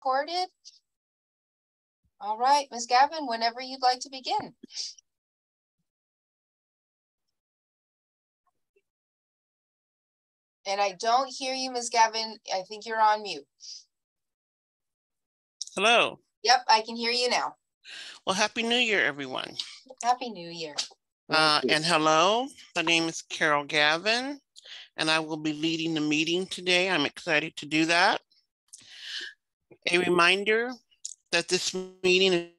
recorded. All right, Ms. Gavin, whenever you'd like to begin. And I don't hear you, Ms. Gavin. I think you're on mute. Hello. Yep, I can hear you now. Well, Happy New Year, everyone. Happy New Year. Uh, and hello, my name is Carol Gavin, and I will be leading the meeting today. I'm excited to do that. A reminder that this meeting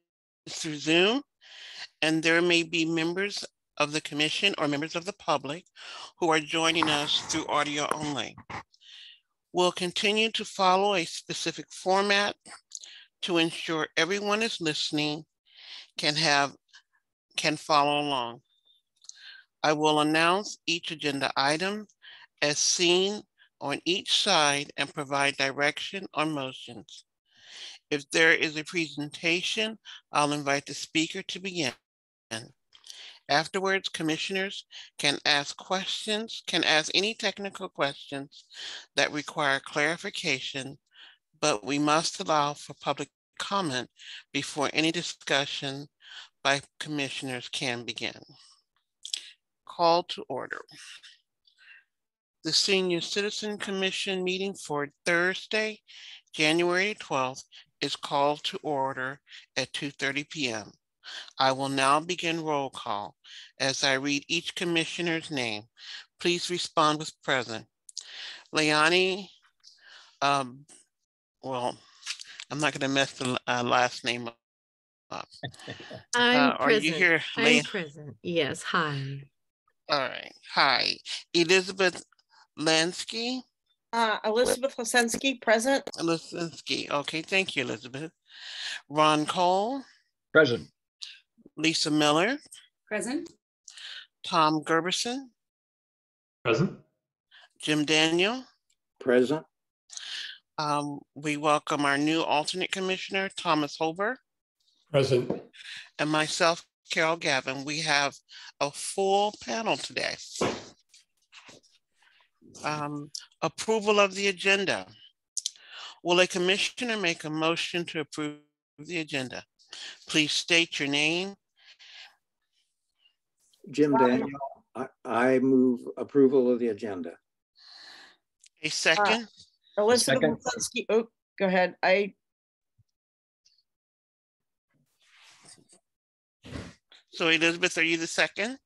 is through Zoom, and there may be members of the commission or members of the public who are joining us through audio only. We'll continue to follow a specific format to ensure everyone is listening can have can follow along. I will announce each agenda item as seen on each side and provide direction on motions. If there is a presentation, I'll invite the speaker to begin. Afterwards, commissioners can ask questions, can ask any technical questions that require clarification, but we must allow for public comment before any discussion by commissioners can begin. Call to order. The Senior Citizen Commission meeting for Thursday, January 12th is called to order at 2.30 p.m. I will now begin roll call as I read each commissioner's name. Please respond with present. Leani, um, well, I'm not going to mess the uh, last name up. I'm Uh, are you here, I'm Leah? present. Yes. Hi. All right. Hi, Elizabeth Lansky. Uh, Elizabeth Losensky, present. Lisinski. Okay, thank you, Elizabeth. Ron Cole, Present. Lisa Miller, Present. Tom Gerberson, Present. Jim Daniel. Present. Um, we welcome our new alternate commissioner, Thomas Hoeber, Present. and myself, Carol Gavin. We have a full panel today. Um, approval of the agenda. Will a commissioner make a motion to approve the agenda? Please state your name. Jim Daniel, I, I move approval of the agenda. A second. Elizabeth Second. Losensky, oh, go ahead. I, So Elizabeth, are you the second?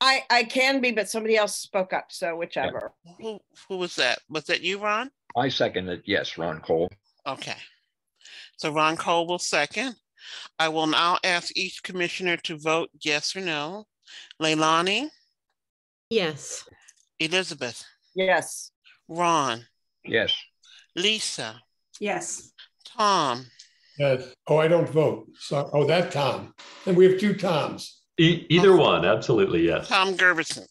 I, I can be, but somebody else spoke up, so whichever. Who, who was that? Was that you, Ron? I second it. Yes, Ron Cole. Okay. So Ron Cole will second. I will now ask each commissioner to vote yes or no. Leilani, Yes. Elizabeth, Yes. Ron, Yes. Lisa, Yes. Tom, Yes. Oh, I don't vote. So, oh, that Tom. And we have two Toms. E- either one, absolutely, yes. Tom Gerberson,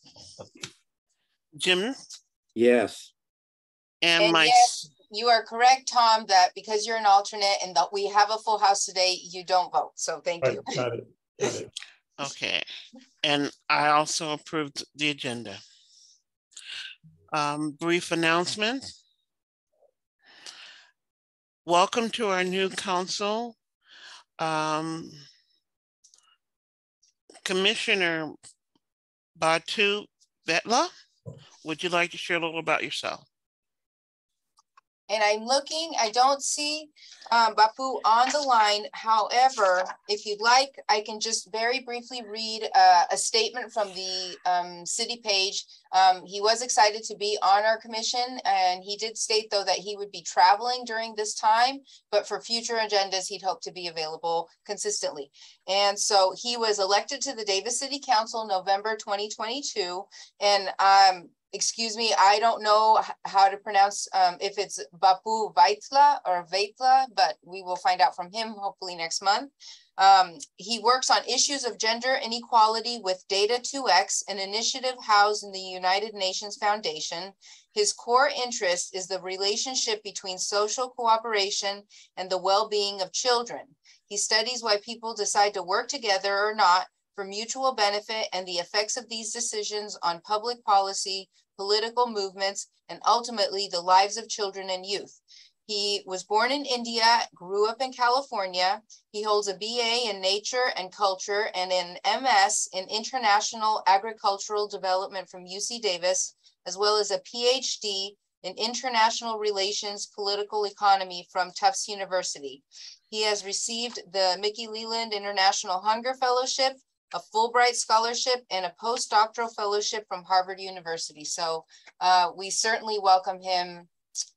Jim, Yes. and And my, yes, You are correct, Tom, that because you're an alternate and that we have a full house today, you don't vote. So thank Right, you. got it. Got it. okay. And I also approved the agenda. Um, brief announcement. Welcome to our new council. Um, Commissioner Bapu Vaitla, would you like to share a little about yourself? And I'm looking, I don't see um, Bapu on the line. However, if you'd like, I can just very briefly read uh, a statement from the um, city page. Um, He was excited to be on our commission and he did state though that he would be traveling during this time, but for future agendas, he'd hope to be available consistently. And so he was elected to the Davis City Council November 2022. And um, excuse me, I don't know how to pronounce, um, if it's Bapu Vaitla or Vaitla, but we will find out from him hopefully next month. Um, he works on issues of gender inequality with Data 2X, an initiative housed in the United Nations Foundation. His core interest is the relationship between social cooperation and the well-being of children. He studies why people decide to work together or not for mutual benefit and the effects of these decisions on public policy, political movements, and ultimately the lives of children and youth. He was born in India, grew up in California. He holds a BA in Nature and Culture and an MS in International Agricultural Development from UC Davis, as well as a PhD in International Relations Political Economy from Tufts University. He has received the Mickey Leland International Hunger Fellowship, a Fulbright Scholarship, and a postdoctoral fellowship from Harvard University. So uh, we certainly welcome him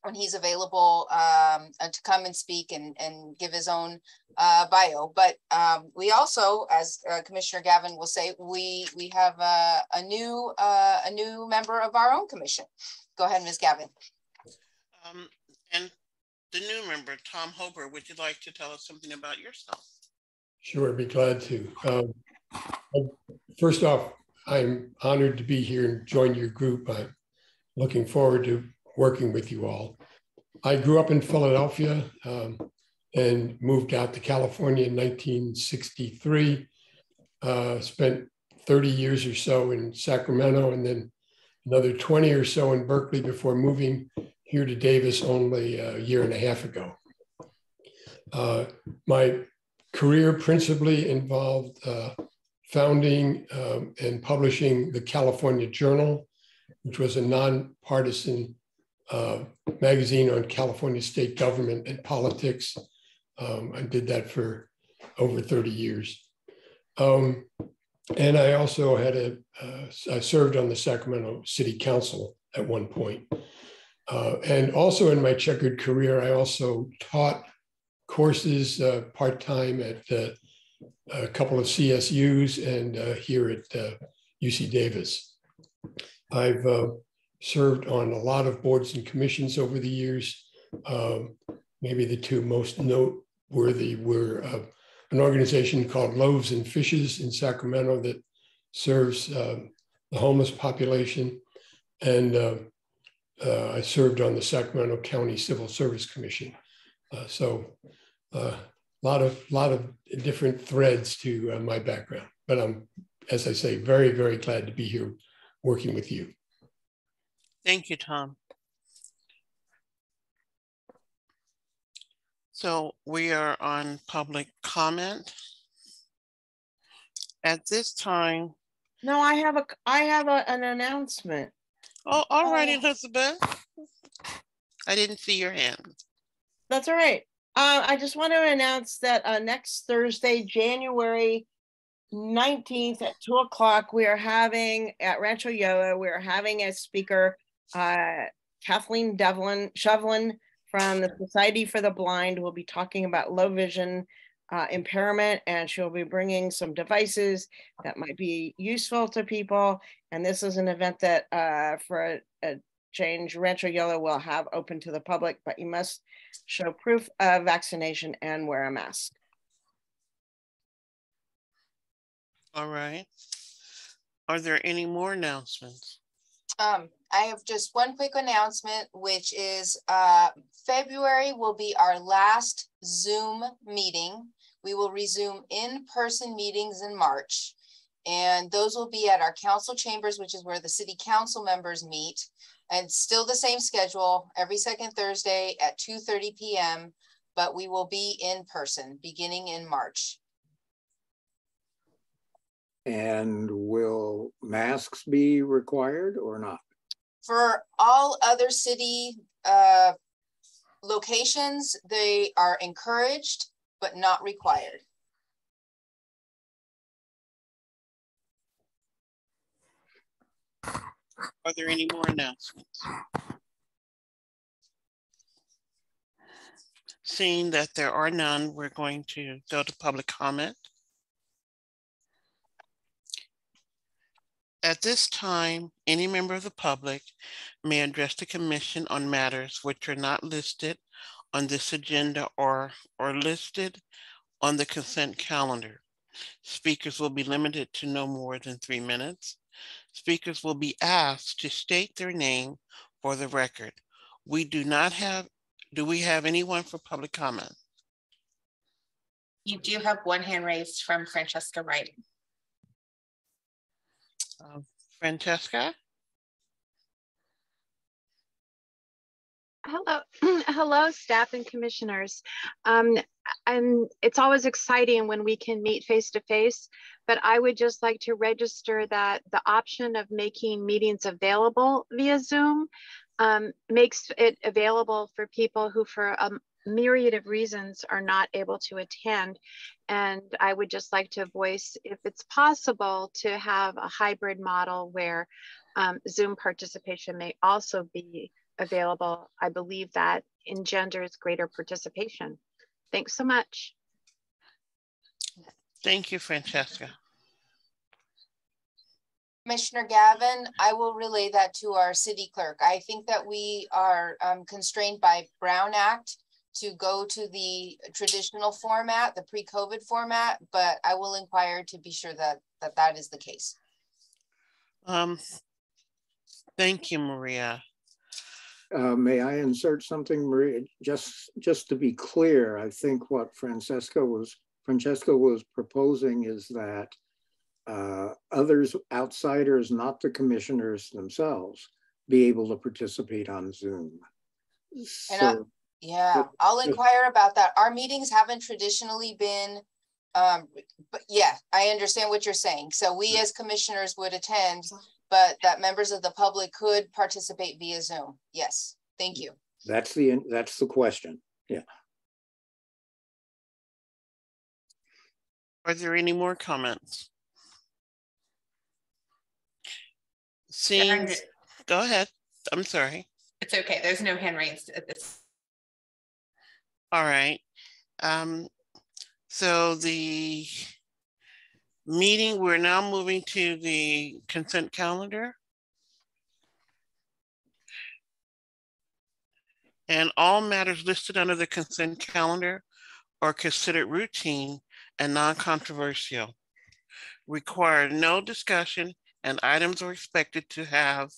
when he's available um, uh, to come and speak and, and give his own uh, bio. But um, we also, as uh, Commissioner Gavin will say, we we have a, a new uh, a new member of our own commission. Go ahead, Ms. Gavin. Um, and the new member, Tom Hoeber, would you like to tell us something about yourself? Sure, I'd be glad to. Um, first off, I'm honored to be here and join your group. I'm looking forward to working with you all. I grew up in Philadelphia um, and moved out to California in 1963. Uh, spent 30 years or so in Sacramento and then another 20 or so in Berkeley before moving here to Davis only a year and a half ago. Uh, my career principally involved uh, founding um, and publishing the California Journal, which was a nonpartisan uh, magazine on California state government and politics. Um, I did that for over 30 years. Um, and I also had a, uh, I served on the Sacramento City Council at one point. Uh, and also in my checkered career, I also taught courses uh, part-time at uh, a couple of CSUs and uh, here at UC uh, Davis. I've served on a lot of boards and commissions over the years. Um, maybe the two most noteworthy were uh, an organization called Loaves and Fishes in Sacramento that serves uh, the homeless population. And uh, uh I served on the Sacramento County Civil Service Commission. Uh, so uh, lot of lot of different threads to my background. But I'm, as I say, very, very glad to be here working with you. Thank you, Tom. So we are on public comment. At this time. No, I have a, I have a, an announcement. Oh, all right, uh, Elizabeth. I didn't see your hand. That's all right. Uh, I just want to announce that uh, next Thursday, January 19th at two o'clock, we are having at Rancho Yolo, we are having a speaker uh, Kathleen Devlin Shevlin from the Society for the Blind will be talking about low vision uh, impairment, and she'll be bringing some devices that might be useful to people. And this is an event that uh, for a, a change, Rancho Yolo will have open to the public, but you must show proof of vaccination and wear a mask. All right. Are there any more announcements? Um, I have just one quick announcement, which is uh, February will be our last Zoom meeting. We will resume in-person meetings in March. And those will be at our council chambers, which is where the city council members meet. And still the same schedule, every second Thursday at 2.30 p.m., but we will be in person beginning in March. And will masks be required or not? For all other city uh, locations, they are encouraged, but not required. Are there any more announcements? Seeing that there are none, we're going to go to public comment. At this time, any member of the public may address the commission on matters which are not listed on this agenda or, or listed on the consent calendar. Speakers will be limited to no more than three minutes. Speakers will be asked to state their name for the record. We do not have, do we have anyone for public comment? You do have one hand raised from Francesca Wright. Uh, Francesca? Hello, hello, staff and commissioners. Um, and it's always exciting when we can meet face to face, but I would just like to register that the option of making meetings available via Zoom um, makes it available for people who, for a myriad of reasons, are not able to attend. And I would just like to voice, if it's possible, to have a hybrid model where um, Zoom participation may also be available. I believe that engenders greater participation. Thanks so much. Thank you, Francesca. Commissioner Gavin, I will relay that to our city clerk. I think that we are um, constrained by Brown Act to go to the traditional format, the pre-COVID format, but I will inquire to be sure that that, that is the case. Um, thank you, Maria. Uh, may I insert something, Maria? Just, just to be clear, I think what Francesca was, Francesca was proposing is that uh, others, outsiders, not the commissioners themselves, be able to participate on Zoom. So, yeah, I'll inquire about that. Our meetings haven't traditionally been, um, but yeah, I understand what you're saying. So we as commissioners would attend but that members of the public could participate via Zoom. Yes, thank you. That's the that's the question. Yeah. Are there any more comments? Seeing, go ahead. I'm sorry. It's okay. There's no hand raised at this. All right. Um, so the meeting, we're now moving to the consent calendar. And all matters listed under the consent calendar are considered routine and non-controversial, require no discussion, and items are expected to have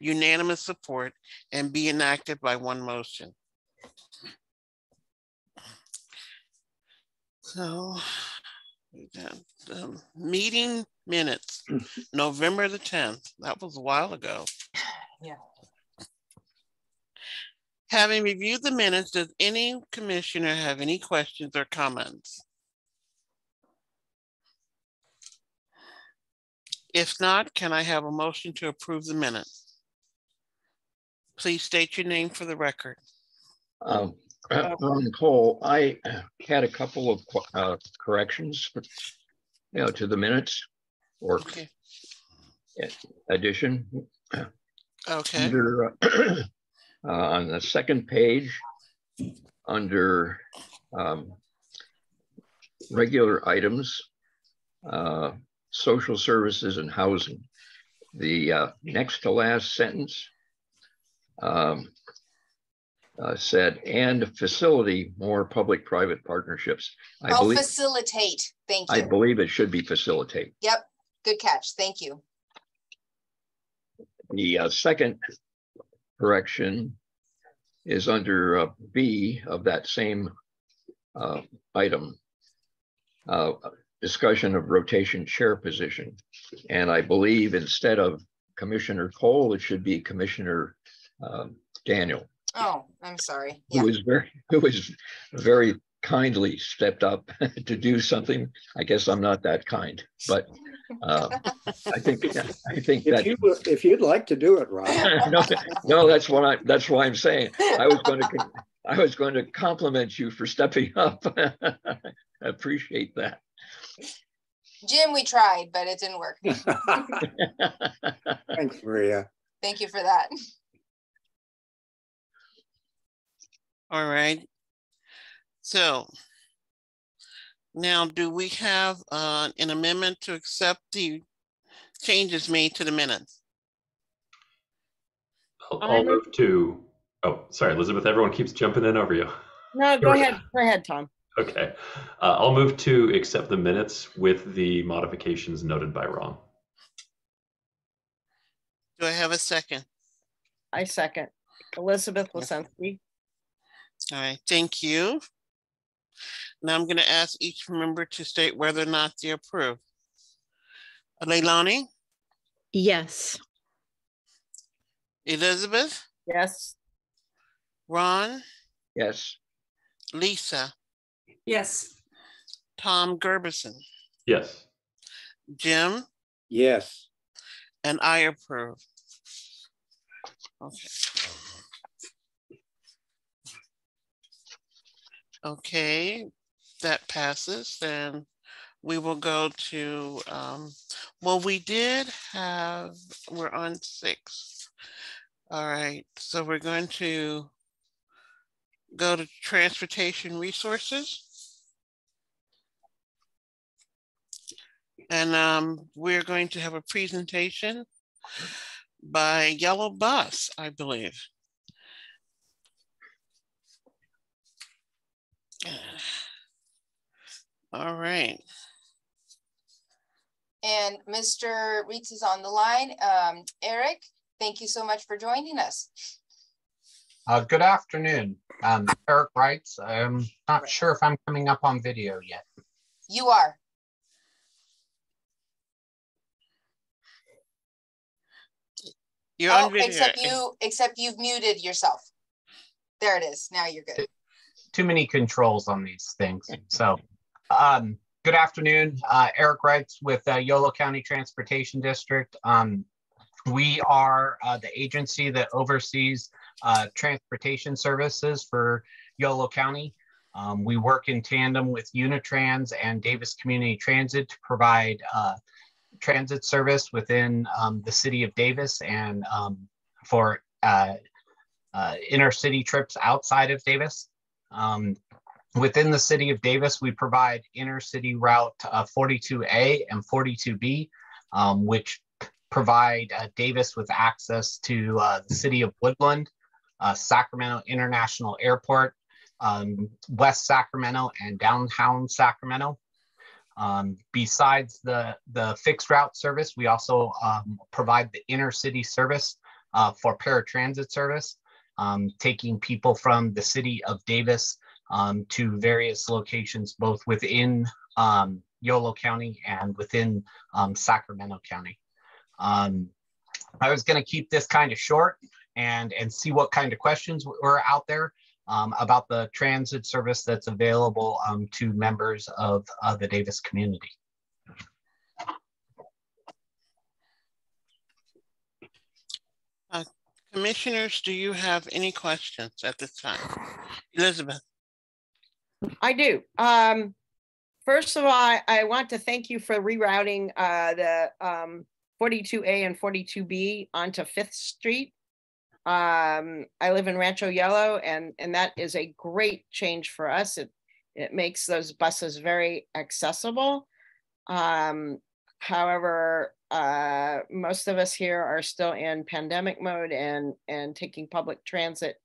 unanimous support and be enacted by one motion. So the meeting minutes, November the 10th. That was a while ago. Yeah. Having reviewed the minutes, does any commissioner have any questions or comments? If not, can I have a motion to approve the minutes? Please state your name for the record. Um, uh, Ron Cole, I had a couple of uh, corrections, you know, to the minutes or Okay. addition. Okay. Under, uh, on the second page, under um, regular items, uh, social services and housing, the uh, next to last sentence um, uh, said, and facility more public-private partnerships. I I'll believe, facilitate. Thank you. I believe it should be facilitate. Yep, good catch. Thank you. The uh, second correction is under uh, B of that same uh, item. Discussion of rotation chair position. And I believe instead of Commissioner Cole, it should be Commissioner um, Daniel, Oh, I'm sorry. who Yeah, was very, who was very kindly stepped up to do something. I guess I'm not that kind, but uh, I think, I think If that you if you'd like to do it, Rob. no, no, that's what I, that's why I'm saying, I was going to, I was going to compliment you for stepping up. I Appreciate that. Jim, we tried, but it didn't work. Thanks, Maria. Thank you for that. All right. So now do we have uh, an amendment to accept the changes made to the minutes? I'll, I'll move to, oh, sorry, Elizabeth, everyone keeps jumping in over you. No, go ahead. Go ahead, Tom. Okay. Uh, I'll move to accept the minutes with the modifications noted by Ron. Do I have a second? I second. Elizabeth Lasensky. All right, thank you. Now I'm going to ask each member to state whether or not they approve. Leilani, Yes. Elizabeth, Yes. Ron, Yes. Lisa, Yes. Tom Gerbison, Yes. Jim, Yes. and I approve. Okay. Okay, that passes, then we will go to, um, well, we did have, we're on six. All right, so we're going to go to transportation resources. And um, we're going to have a presentation by YOLO Bus, I believe. All right. And Mr. Reitz is on the line. Um, Eric, thank you so much for joining us. Uh, good afternoon. Um, Eric Reitz, I'm not sure if I'm coming up on video yet. You are. You're Oh, on except you, except you've muted yourself. There it is. Now you're good. Too many controls on these things. So, um, good afternoon. Uh, Eric Reitz with uh, Yolo County Transportation District. Um, we are uh, the agency that oversees uh, transportation services for Yolo County. Um, we work in tandem with Unitrans and Davis Community Transit to provide uh, transit service within um, the city of Davis and um, for uh, uh, inner city trips outside of Davis. Um, within the city of Davis, we provide inner city route uh, 42A and 42B, um, which provide uh, Davis with access to uh, the city of Woodland, uh, Sacramento International Airport, um, West Sacramento, and downtown Sacramento. Um, besides the, the fixed route service, we also um, provide the inner city service uh, for paratransit service, um, taking people from the city of Davis um, to various locations, both within um, Yolo County and within um, Sacramento County. I was going to keep this kind of short and, and see what kind of questions were out there um, about the transit service that's available um, to members of uh, the Davis community. Uh, commissioners, do you have any questions at this time? Elizabeth? I do. Um, first of all, I, I want to thank you for rerouting uh, the um, 42A and 42B onto Fifth Street. Um, I live in Rancho Yolo, and and that is a great change for us. It it makes those buses very accessible. Um, however, uh, most of us here are still in pandemic mode, and and taking public transit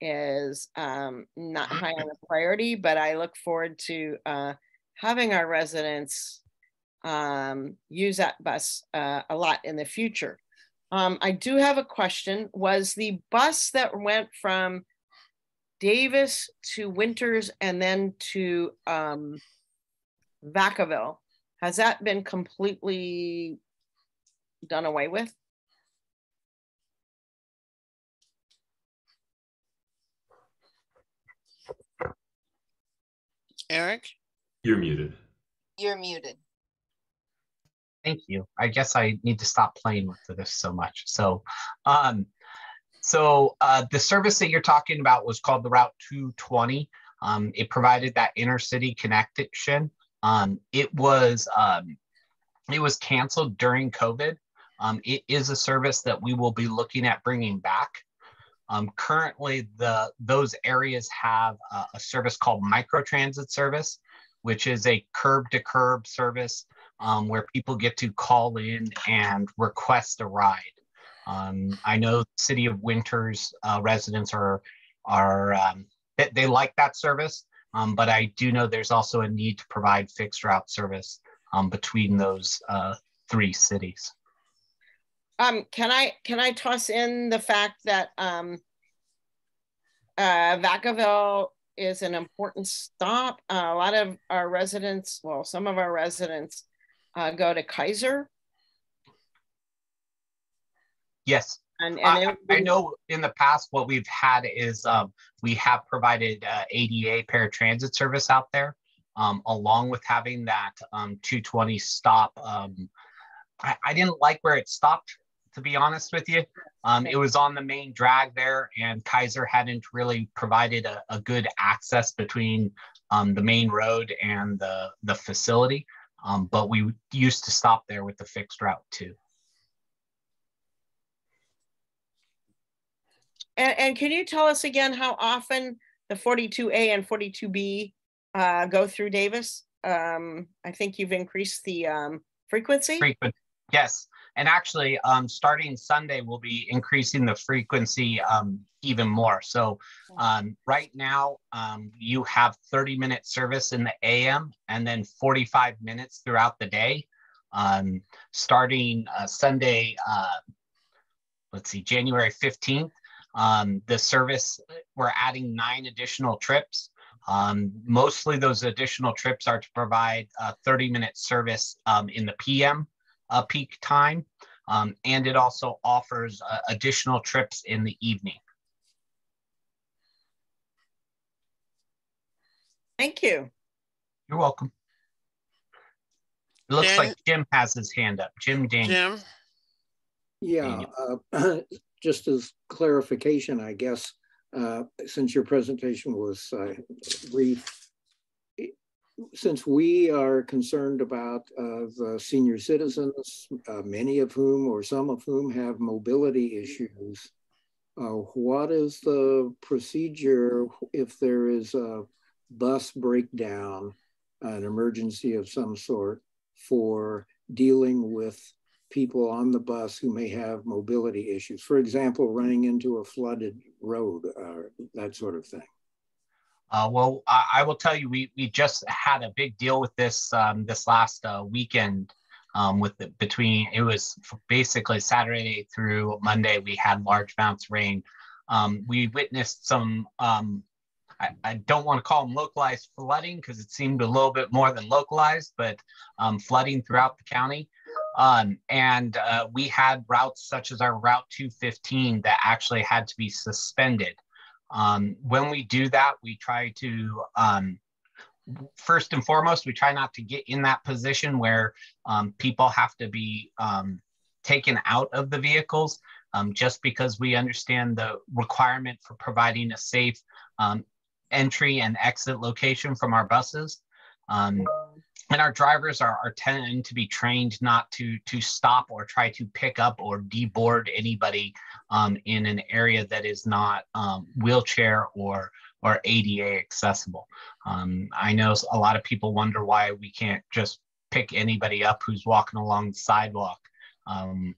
is um, not high on the priority. But I look forward to uh, having our residents um, use that bus uh, a lot in the future. Um, I do have a question. Was the bus that went from Davis to Winters and then to um, Vacaville, has that been completely done away with? Eric? You're muted. You're muted. Thank you. I guess I need to stop playing with this so much. So, um, so uh, the service that you're talking about was called the Route 220. Um, it provided that inner city connection. Um, it was um, it was canceled during COVID. Um, it is a service that we will be looking at bringing back. Um, currently, the those areas have uh, a service called microtransit service, which is a curb to curb service um, where people get to call in and request a ride. Um, I know the City of Winters uh, residents are are um, they, they, like that service, um, but I do know there's also a need to provide fixed route service um, between those uh, three cities. Um, can I can I toss in the fact that um, uh, Vacaville is an important stop. Uh, a lot of our residents, well, some of our residents uh, go to Kaiser. Yes. And, I, and I know in the past, what we've had is um, we have provided uh, ADA paratransit service out there, um, along with having that um, 220 stop. Um, I, I didn't like where it stopped, to be honest with you. Um, it was on the main drag there, and Kaiser hadn't really provided a, a good access between um, the main road and the, the facility. Um, but we used to stop there with the fixed route too. And, and can you tell us again how often the 42A and 42B uh, go through Davis? Um, I think you've increased the um, frequency. Frequent, yes. And actually, um, starting Sunday, we'll be increasing the frequency um, even more. So um, right now, um, you have 30 minute service in the AM and then 45 minutes throughout the day. Um, starting uh, Sunday, uh, let's see, January 15th, um, the service, we're adding nine additional trips. Um, mostly those additional trips are to provide a 30 minute service um, in the PM uh, peak time. Um, and it also offers uh, additional trips in the evening. Thank you. You're welcome. It looks Dan- like Jim has his hand up. Jim Daniel. Jim, Yeah, uh, just as clarification, I guess, uh, since your presentation was uh, brief, since we are concerned about uh, the senior citizens, uh, many of whom or some of whom have mobility issues, uh, what is the procedure if there is a bus breakdown, an emergency of some sort, for dealing with people on the bus who may have mobility issues? For example, running into a flooded road, or that sort of thing. Uh, well, I, I will tell you, we we just had a big deal with this um, this last uh, weekend. Um, with the, between it was basically Saturday through Monday, we had large amounts of rain. Um, we witnessed some. Um, I, I don't want to call them localized flooding because it seemed a little bit more than localized, but um, flooding throughout the county. Um, and uh, we had routes such as our Route 215 that actually had to be suspended. Um, when we do that, we try to, um, first and foremost, we try not to get in that position where um, people have to be um, taken out of the vehicles um, just because we understand the requirement for providing a safe um, entry and exit location from our buses. Um, and our drivers are, are tending to be trained not to to stop or try to pick up or deboard anybody um, in an area that is not um, wheelchair or or ADA accessible. Um, I know a lot of people wonder why we can't just pick anybody up who's walking along the sidewalk um,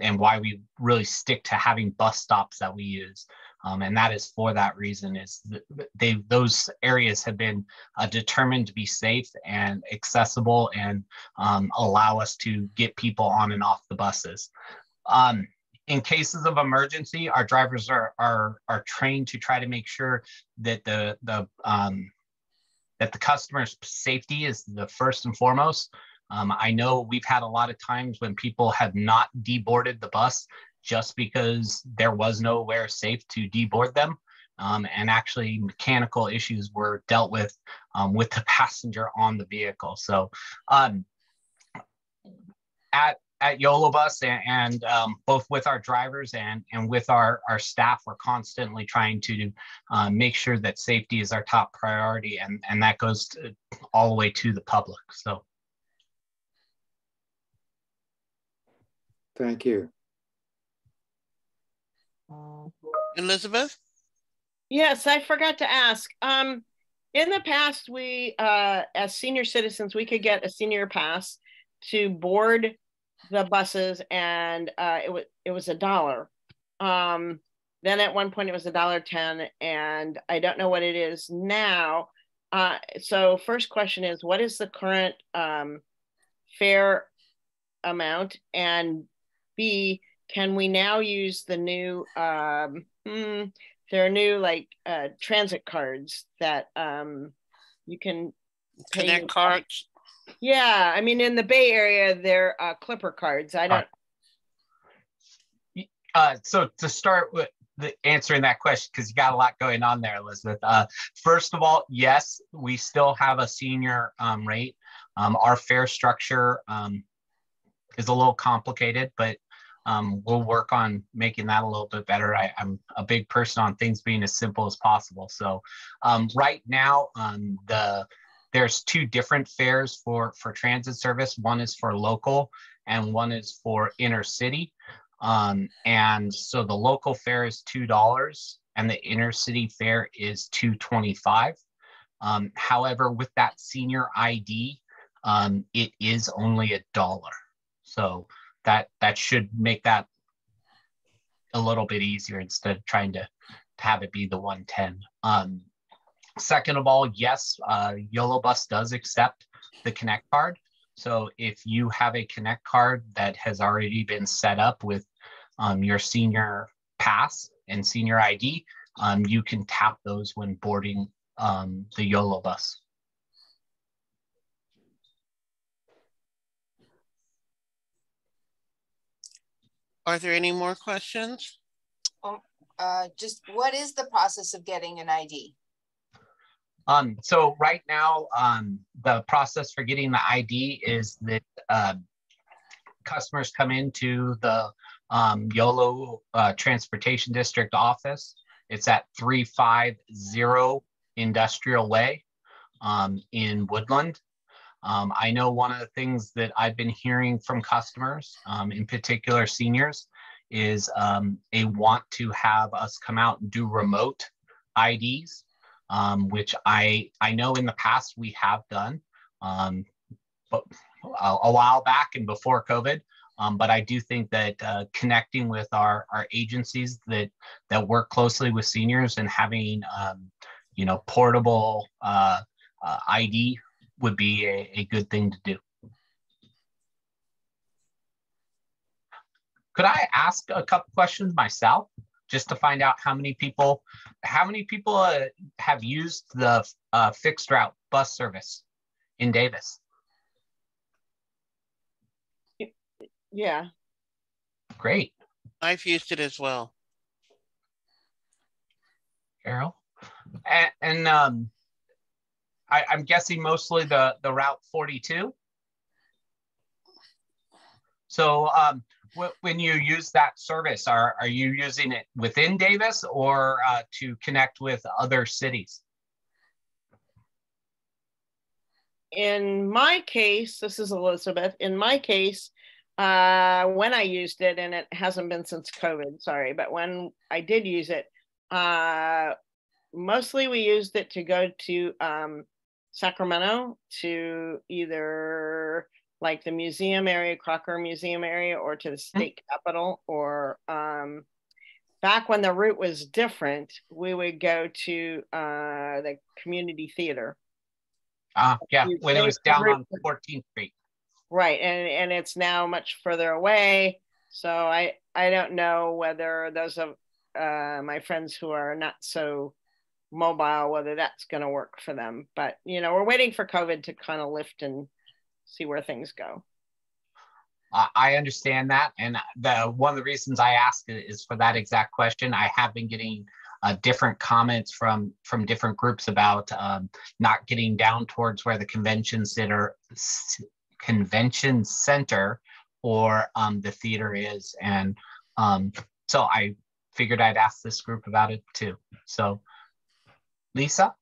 and why we really stick to having bus stops that we use. Um, and that is for that reason is they those areas have been uh, determined to be safe and accessible and um, allow us to get people on and off the buses. Um, in cases of emergency, our drivers are are are trained to try to make sure that the the um, that the customer's safety is the first and foremost. Um, I know we've had a lot of times when people have not deboarded the bus just because there was nowhere safe to deboard them. Um, and actually mechanical issues were dealt with um, with the passenger on the vehicle. So um, at at YOLO Bus and, and um, both with our drivers and, and with our, our staff, we're constantly trying to uh, make sure that safety is our top priority and, and that goes to, all the way to the public. So Thank you. Elizabeth? Yes, I forgot to ask. Um, in the past, we, uh, as senior citizens, we could get a senior pass to board the buses, and uh, it was it was a dollar. Um, then at one point, it was a dollar ten, and I don't know what it is now. Uh, so, first question is, what is the current um, fare amount? And B, can we now use the new um hmm, there are new like uh transit cards that um you can pay Connect your- cards? yeah i mean in the bay area they're uh clipper cards i don't uh, so to start with the answering that question, because you got a lot going on there, Elizabeth. Uh, first of all, yes, we still have a senior um, rate. Um, our fare structure um, is a little complicated, but um, we'll work on making that a little bit better. I, am a big person on things being as simple as possible. So um, right now, um, the there's two different fares for for transit service. One is for local, and one is for inner city. Um, and so the local fare is two dollars, and the inner city fare is two twenty five. Um, however, with that senior ID, um, it is only a dollar. So that that should make that a little bit easier instead of trying to, to have it be the 110. Um, second of all, yes, uh, YOLO Bus does accept the Connect card. So if you have a Connect card that has already been set up with um, your senior pass and senior ID, um, you can tap those when boarding um, the YOLO bus. Are there any more questions? Oh, uh, just what is the process of getting an ID? Um, so right now, um, the process for getting the ID is that uh, customers come into the um, YOLO uh, Transportation District office. It's at 350 Industrial Way um, in Woodland. Um, I know one of the things that I've been hearing from customers, um, in particular seniors, is um, they want to have us come out and do remote IDs, um, which I I know in the past we have done, um, but a, a, while back and before COVID. Um, but I do think that uh, connecting with our our agencies that that work closely with seniors and having you know portable uh, uh, ID would be a, a good thing to do. Could I ask a couple questions myself just to find out how many people, how many people uh, have used the uh, fixed route bus service in Davis? Yeah. Great. I've used it as well. Carol? And, and um, I, am guessing mostly the, the Route 42. So um, when you use that service, are, are you using it within Davis or uh, to connect with other cities? In my case, this is Elizabeth. In my case, uh, when I used it, and it hasn't been since COVID, sorry, but when I did use it, uh, mostly we used it to go to um, Sacramento to either like the museum area, Crocker Museum area, or to the mm-hmm. state capitol, or um, back when the route was different, we would go to uh, the community theater. Ah, uh, yeah, when it was down on 14th Street. Right, and and it's now much further away. So I I don't know whether those of uh, my friends who are not so mobile, whether that's going to work for them. But, you know, we're waiting for COVID to kind of lift and see where things go. I understand that. And the one of the reasons I ask is for that exact question. I have been getting uh, different comments from from different groups about um, not getting down towards where the convention center convention center or um, the theater is. And um, so I figured I'd ask this group about it too. So Lisa?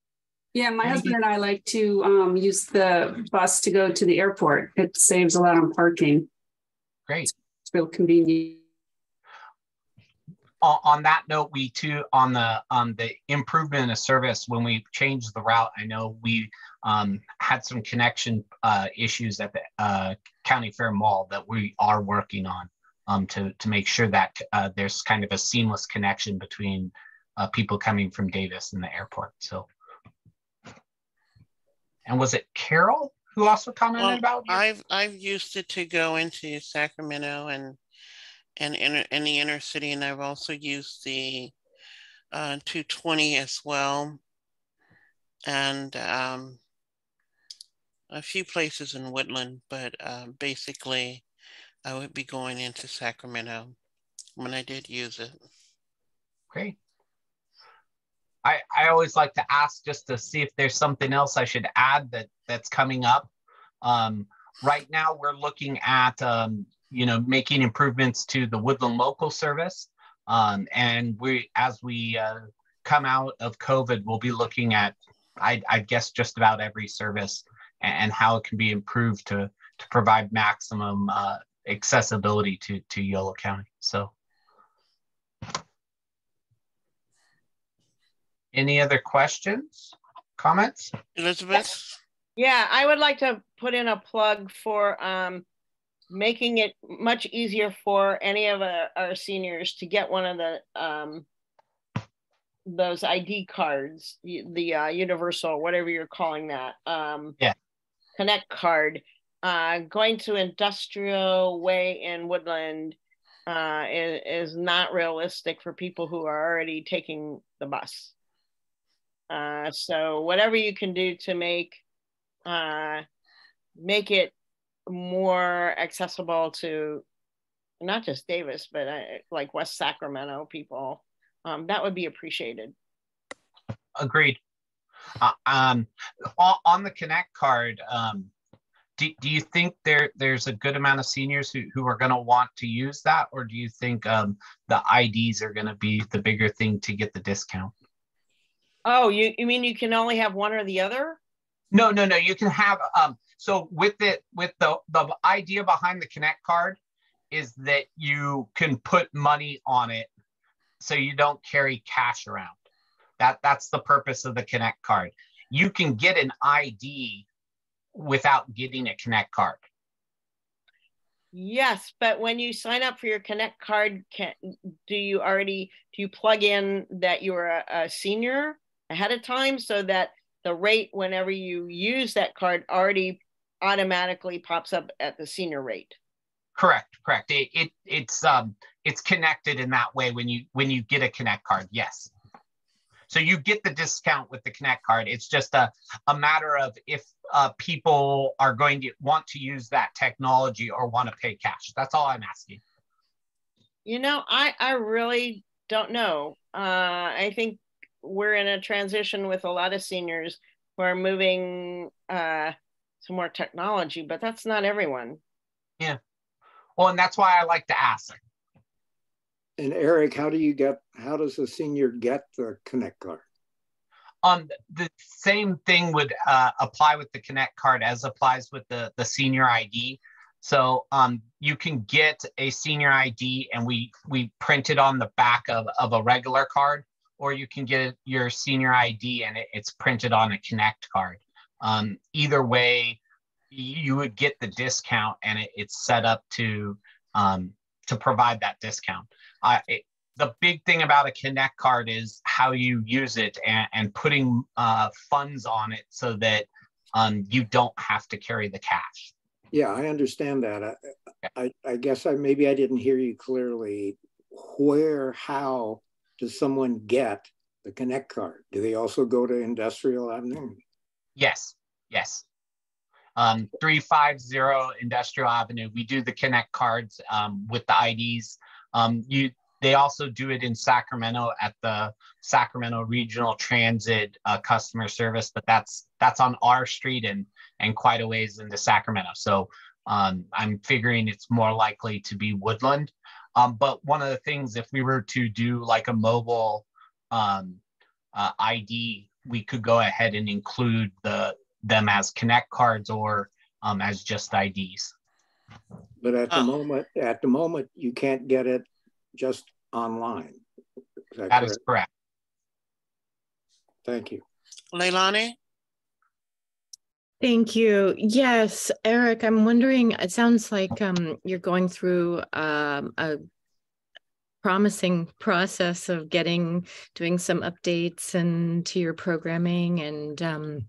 Yeah, my husband and I like to um, use the bus to go to the airport. It saves a lot on parking. Great. It's real convenient. On that note, we too on the um, the improvement of service when we changed the route. I know we um, had some connection uh, issues at the uh, County Fair Mall that we are working on um, to to make sure that uh, there's kind of a seamless connection between uh, people coming from Davis in the airport. So, and was it Carol who also commented well, about? I've I've used it to go into Sacramento and and in, in the inner city, and I've also used the uh, 220 as well, and um, a few places in Woodland, but uh, basically, I would be going into Sacramento when I did use it. Great. I, I always like to ask just to see if there's something else I should add that that's coming up. Um, right now, we're looking at um, you know making improvements to the Woodland local service, um, and we as we uh, come out of COVID, we'll be looking at I, I guess just about every service and, and, how it can be improved to to provide maximum uh, accessibility to to Yolo County. So. Any other questions, comments? Elizabeth? Yeah, I would like to put in a plug for um, making it much easier for any of our, our seniors to get one of the um, those ID cards, the uh, universal, whatever you're calling that. Um, yeah. Connect card. Uh, going to Industrial Way in Woodland uh, is, is not realistic for people who are already taking the bus. Uh, so whatever you can do to make uh, make it more accessible to not just Davis, but uh, like West Sacramento people, um, that would be appreciated. Agreed. Uh, um, on the Connect card, um, do, do you think there there's a good amount of seniors who, who are going to want to use that, or do you think um, the IDs are going to be the bigger thing to get the discount? Oh, you, you mean you can only have one or the other? No, no, no. You can have um so with it with the the idea behind the Connect card is that you can put money on it so you don't carry cash around. That that's the purpose of the Connect card. You can get an ID without getting a Connect card. Yes, but when you sign up for your Connect card, can, do you already do you plug in that you're a, a senior? Ahead of time so that the rate whenever you use that card already automatically pops up at the senior rate. Correct, correct. It, it it's um it's connected in that way when you when you get a Connect card. Yes. So you get the discount with the Connect card. It's just a, a matter of if uh, people are going to want to use that technology or want to pay cash. That's all I'm asking. You know, I I really don't know. Uh, I think we're in a transition with a lot of seniors who are moving uh, to more technology, but that's not everyone. Yeah. Well, and that's why I like to ask. And Eric, how do you get, how does a senior get the Connect card? Um, the same thing would uh, apply with the Connect card as applies with the, the senior ID. So um, you can get a senior ID and we, we print it on the back of, of a regular card or you can get your senior ID and it, it's printed on a Connect card. Um, either way, you would get the discount and it, it's set up to um, to provide that discount. Uh, it, the big thing about a Connect card is how you use it and, and putting uh, funds on it so that um, you don't have to carry the cash. Yeah, I understand that. I, I, I guess I maybe I didn't hear you clearly. Where, how does someone get the Connect card? Do they also go to Industrial Avenue? Yes, yes. Um, 350 Industrial Avenue. We do the Connect cards um, with the IDs. Um, you, they also do it in Sacramento at the Sacramento Regional Transit uh, customer service, but that's that's on R Street and and quite a ways into Sacramento. So um, I'm figuring it's more likely to be Woodland. Um, but one of the things, if we were to do like a mobile um, uh, ID, we could go ahead and include the them as connect cards or um, as just IDs. But at the uh, moment, at the moment, you can't get it just online. Is that, that correct? is correct. Thank you. Leilani? Thank you. Yes, Eric, I'm wondering, it sounds like um, you're going through um, a promising process of getting, doing some updates and to your programming and um,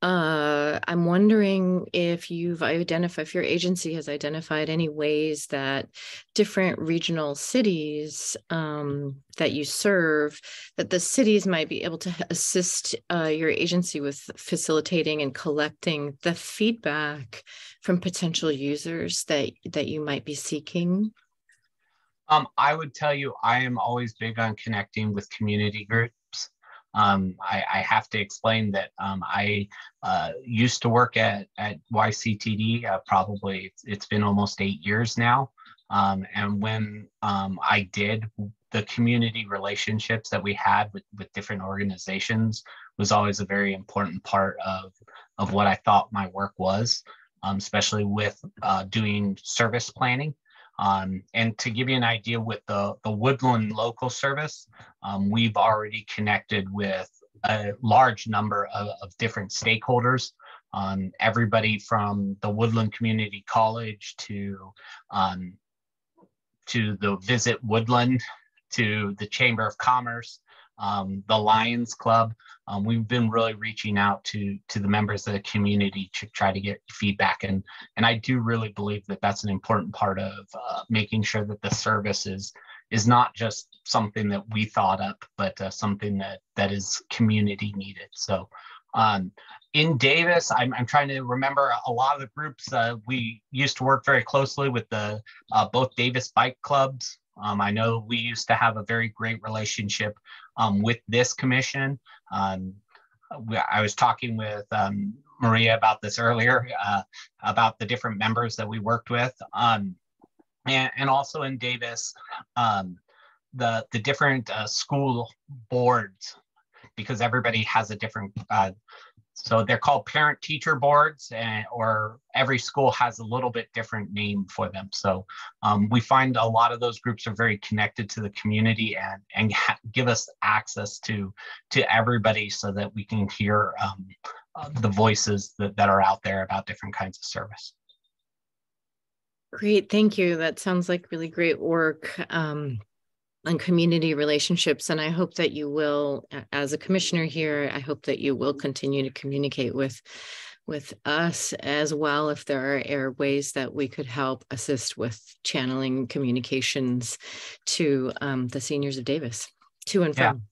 uh, I'm wondering if you've identified, if your agency has identified any ways that different regional cities um, that you serve, that the cities might be able to assist uh, your agency with facilitating and collecting the feedback from potential users that that you might be seeking. Um, I would tell you, I am always big on connecting with community groups. Um, I, I, have to explain that um, I uh, used to work at, at YCTD, uh, probably it's, it's been almost eight years now. Um, and when um, I did, the community relationships that we had with, with different organizations was always a very important part of, of what I thought my work was, um, especially with uh, doing service planning. Um, and to give you an idea with the, the Woodland local service, um, we've already connected with a large number of, of different stakeholders. Um, everybody from the Woodland Community College to um, to the Visit Woodland, to the Chamber of Commerce, um, the Lions Club. Um, we've been really reaching out to to the members of the community to try to get feedback, and and I do really believe that that's an important part of uh, making sure that the service is is not just something that we thought up, but uh, something that that is community needed. So. Um, in Davis, I'm, I'm trying to remember a lot of the groups. Uh, we used to work very closely with the uh, both Davis bike clubs. Um, I know we used to have a very great relationship um, with this commission. Um, I was talking with um, Maria about this earlier, uh, about the different members that we worked with. Um, and, and, also in Davis, um, the, the different uh, school boards, because everybody has a different uh, so they're called parent teacher boards, and, or every school has a little bit different name for them. So um, we find a lot of those groups are very connected to the community and, and give us access to, to everybody so that we can hear um, the voices that, that are out there about different kinds of service. Great, thank you. That sounds like really great work. Um, and community relationships. And I hope that you will, as a commissioner here, I hope that you will continue to communicate with with us as well if there are ways that we could help assist with channeling communications to um, the seniors of Davis to and from.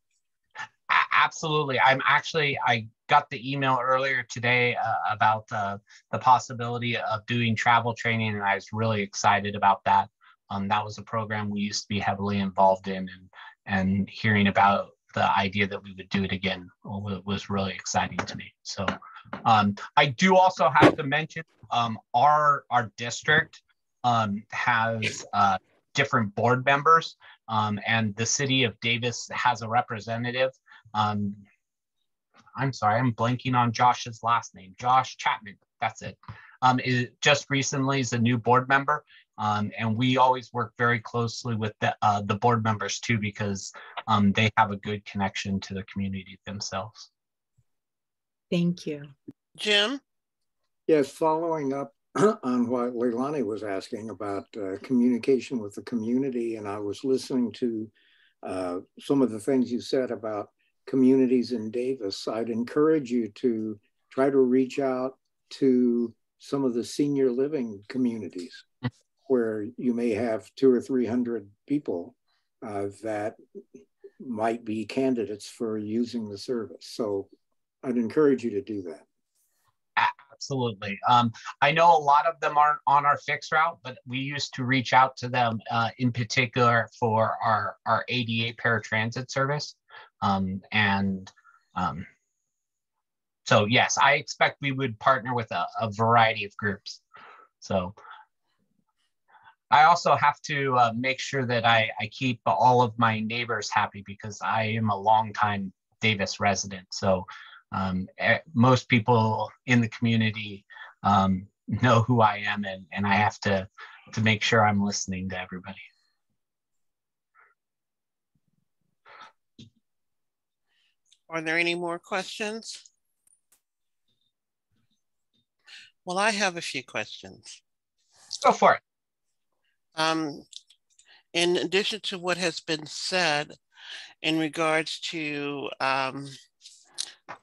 Yeah. Absolutely. I'm actually, I got the email earlier today uh, about uh, the possibility of doing travel training, and I was really excited about that. Um, that was a program we used to be heavily involved in, and and hearing about the idea that we would do it again was really exciting to me. So um, I do also have to mention um, our our district um, has uh, different board members, um, and the city of Davis has a representative. Um, I'm sorry, I'm blanking on Josh's last name. Josh Chapman. That's it. Um, just recently is a new board member, um, and we always work very closely with the, uh, the board members too, because um, they have a good connection to the community themselves. Thank you. Jim? Yes, following up on what Leilani was asking about uh, communication with the community, and I was listening to uh, some of the things you said about communities in Davis. I'd encourage you to try to reach out to some of the senior living communities where you may have two or 300 people uh, that might be candidates for using the service. So I'd encourage you to do that. Absolutely. Um, I know a lot of them aren't on our fixed route, but we used to reach out to them uh, in particular for our, our ADA paratransit service. Um, and um, so, yes, I expect we would partner with a, a variety of groups. So I also have to uh, make sure that I, I keep all of my neighbors happy because I am a longtime Davis resident. So um, most people in the community um, know who I am, and, and I have to, to make sure I'm listening to everybody. Are there any more questions? Well, I have a few questions. Go for it. Um, in addition to what has been said in regards to um,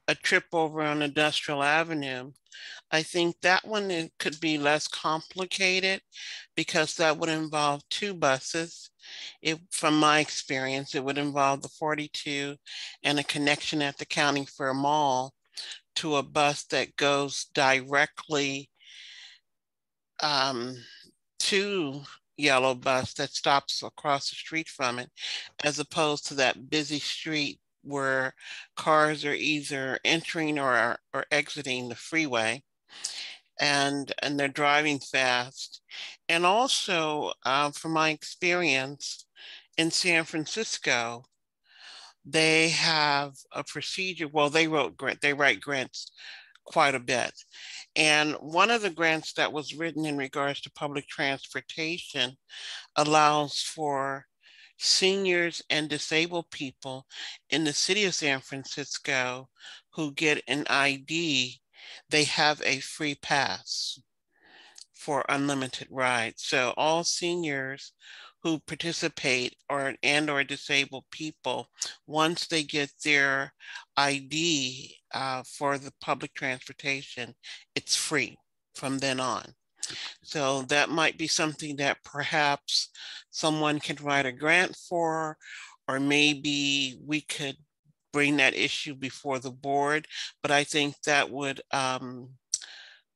a trip over on Industrial Avenue, I think that one could be less complicated because that would involve two buses. It, from my experience, it would involve the 42 and a connection at the County Fair Mall to a bus that goes directly um, to YOLO Bus that stops across the street from it, as opposed to that busy street where cars are either entering or, or exiting the freeway. And and they're driving fast. And also uh, from my experience in san francisco they have a procedure well they wrote grant they write grants quite a bit and one of the grants that was written in regards to public transportation allows for seniors and disabled people in the city of San Francisco who get an ID, they have a free pass for unlimited rides. So all seniors who participate or and or disabled people, once they get their ID uh, for the public transportation, it's free from then on. So that might be something that perhaps someone can write a grant for, or maybe we could bring that issue before the board. But I think that would um,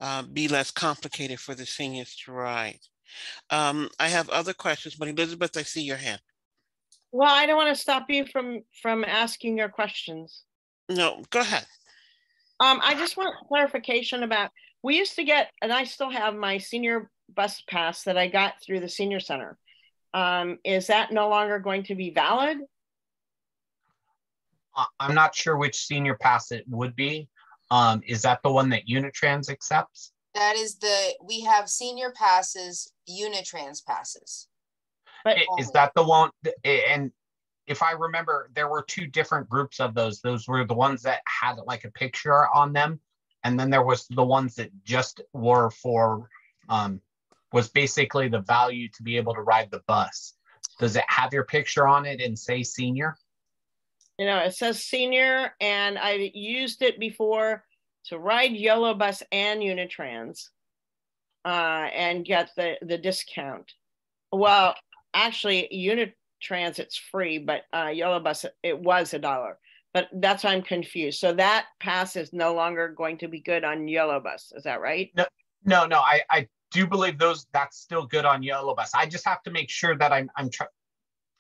uh, be less complicated for the seniors to write. Um, I have other questions, but Elizabeth, I see your hand. Well, I don't want to stop you from from asking your questions. No, go ahead. Um, I just want clarification about we used to get, and I still have my senior bus pass that I got through the senior center. Um, is that no longer going to be valid? I'm not sure which senior pass it would be. Um, is that the one that Unitrans accepts? That is the, we have senior passes, Unitrans passes. But Is that the one? And if I remember, there were two different groups of those. Those were the ones that had like a picture on them and then there was the ones that just were for um, was basically the value to be able to ride the bus. Does it have your picture on it and say senior? You know, it says senior, and I used it before to ride YOLO Bus and Unitrans, uh, and get the the discount. Well, actually, unit transit's free, but uh, YOLO Bus it was a dollar but that's why I'm confused. So that pass is no longer going to be good on YOLO Bus. Is that right? No, no, no. I, I do believe those that's still good on YOLO Bus. I just have to make sure that I'm I'm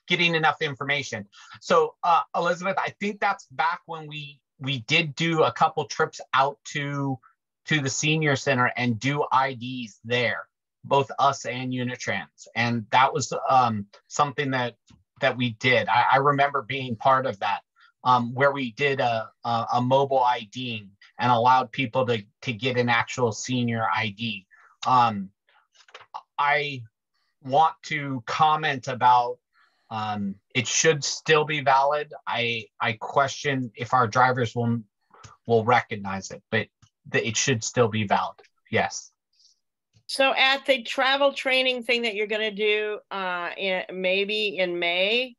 getting enough information. So uh, Elizabeth, I think that's back when we we did do a couple trips out to to the senior center and do IDs there, both us and Unitrans, and that was um, something that that we did. I, I remember being part of that um, where we did a, a, a mobile ID and allowed people to, to get an actual senior ID. Um, I want to comment about um, it should still be valid. I I question if our drivers will will recognize it, but the, it should still be valid. Yes. So at the travel training thing that you're going to do, uh, in, maybe in May,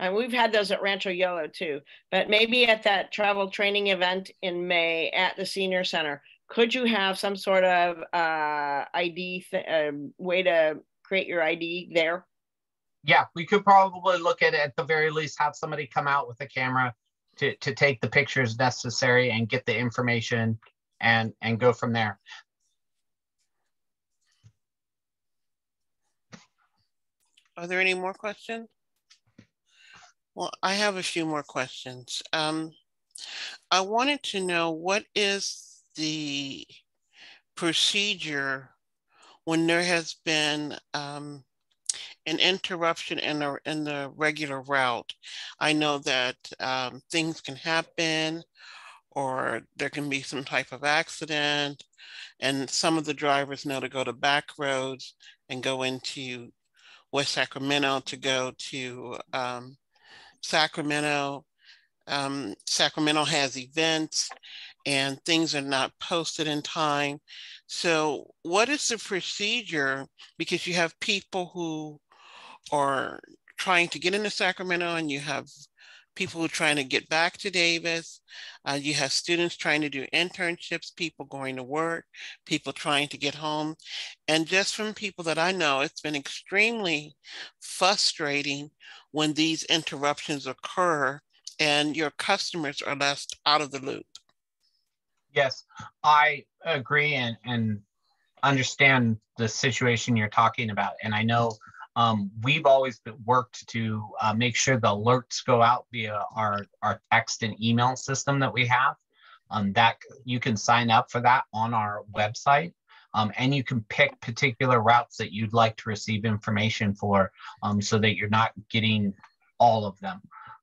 and we've had those at Rancho Yolo too, but maybe at that travel training event in May at the senior center, could you have some sort of uh, ID um, way to create your ID there? Yeah, we could probably look at it at the very least, have somebody come out with a camera to, to take the pictures necessary and get the information and, and go from there. Are there any more questions? Well, I have a few more questions. Um, I wanted to know what is the procedure when there has been um, an interruption in the, in the regular route. I know that um, things can happen or there can be some type of accident and some of the drivers know to go to back roads and go into West Sacramento to go to um, Sacramento. Um, Sacramento has events and things are not posted in time. So, what is the procedure? Because you have people who are trying to get into Sacramento, and you have people who are trying to get back to Davis. Uh, you have students trying to do internships, people going to work, people trying to get home. And just from people that I know, it's been extremely frustrating when these interruptions occur and your customers are left out of the loop. Yes, I agree and, and understand the situation you're talking about. And I know um, we've always worked to uh, make sure the alerts go out via our, our text and email system that we have. Um, that you can sign up for that on our website. Um, and you can pick particular routes that you'd like to receive information for um, so that you're not getting all of them.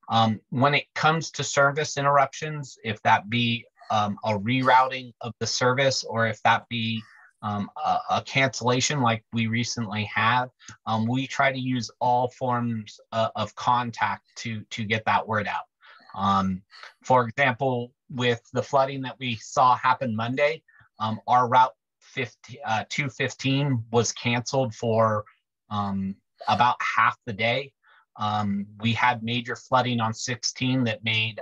Um, when it comes to service interruptions, if that be um, a rerouting of the service or if that be um, a, a, cancellation like we recently had, um, we try to use all forms uh, of contact to, to get that word out. Um, for example, with the flooding that we saw happen Monday, um, our route 50, uh, 215 was canceled for um, about half the day. Um, we had major flooding on 16 that made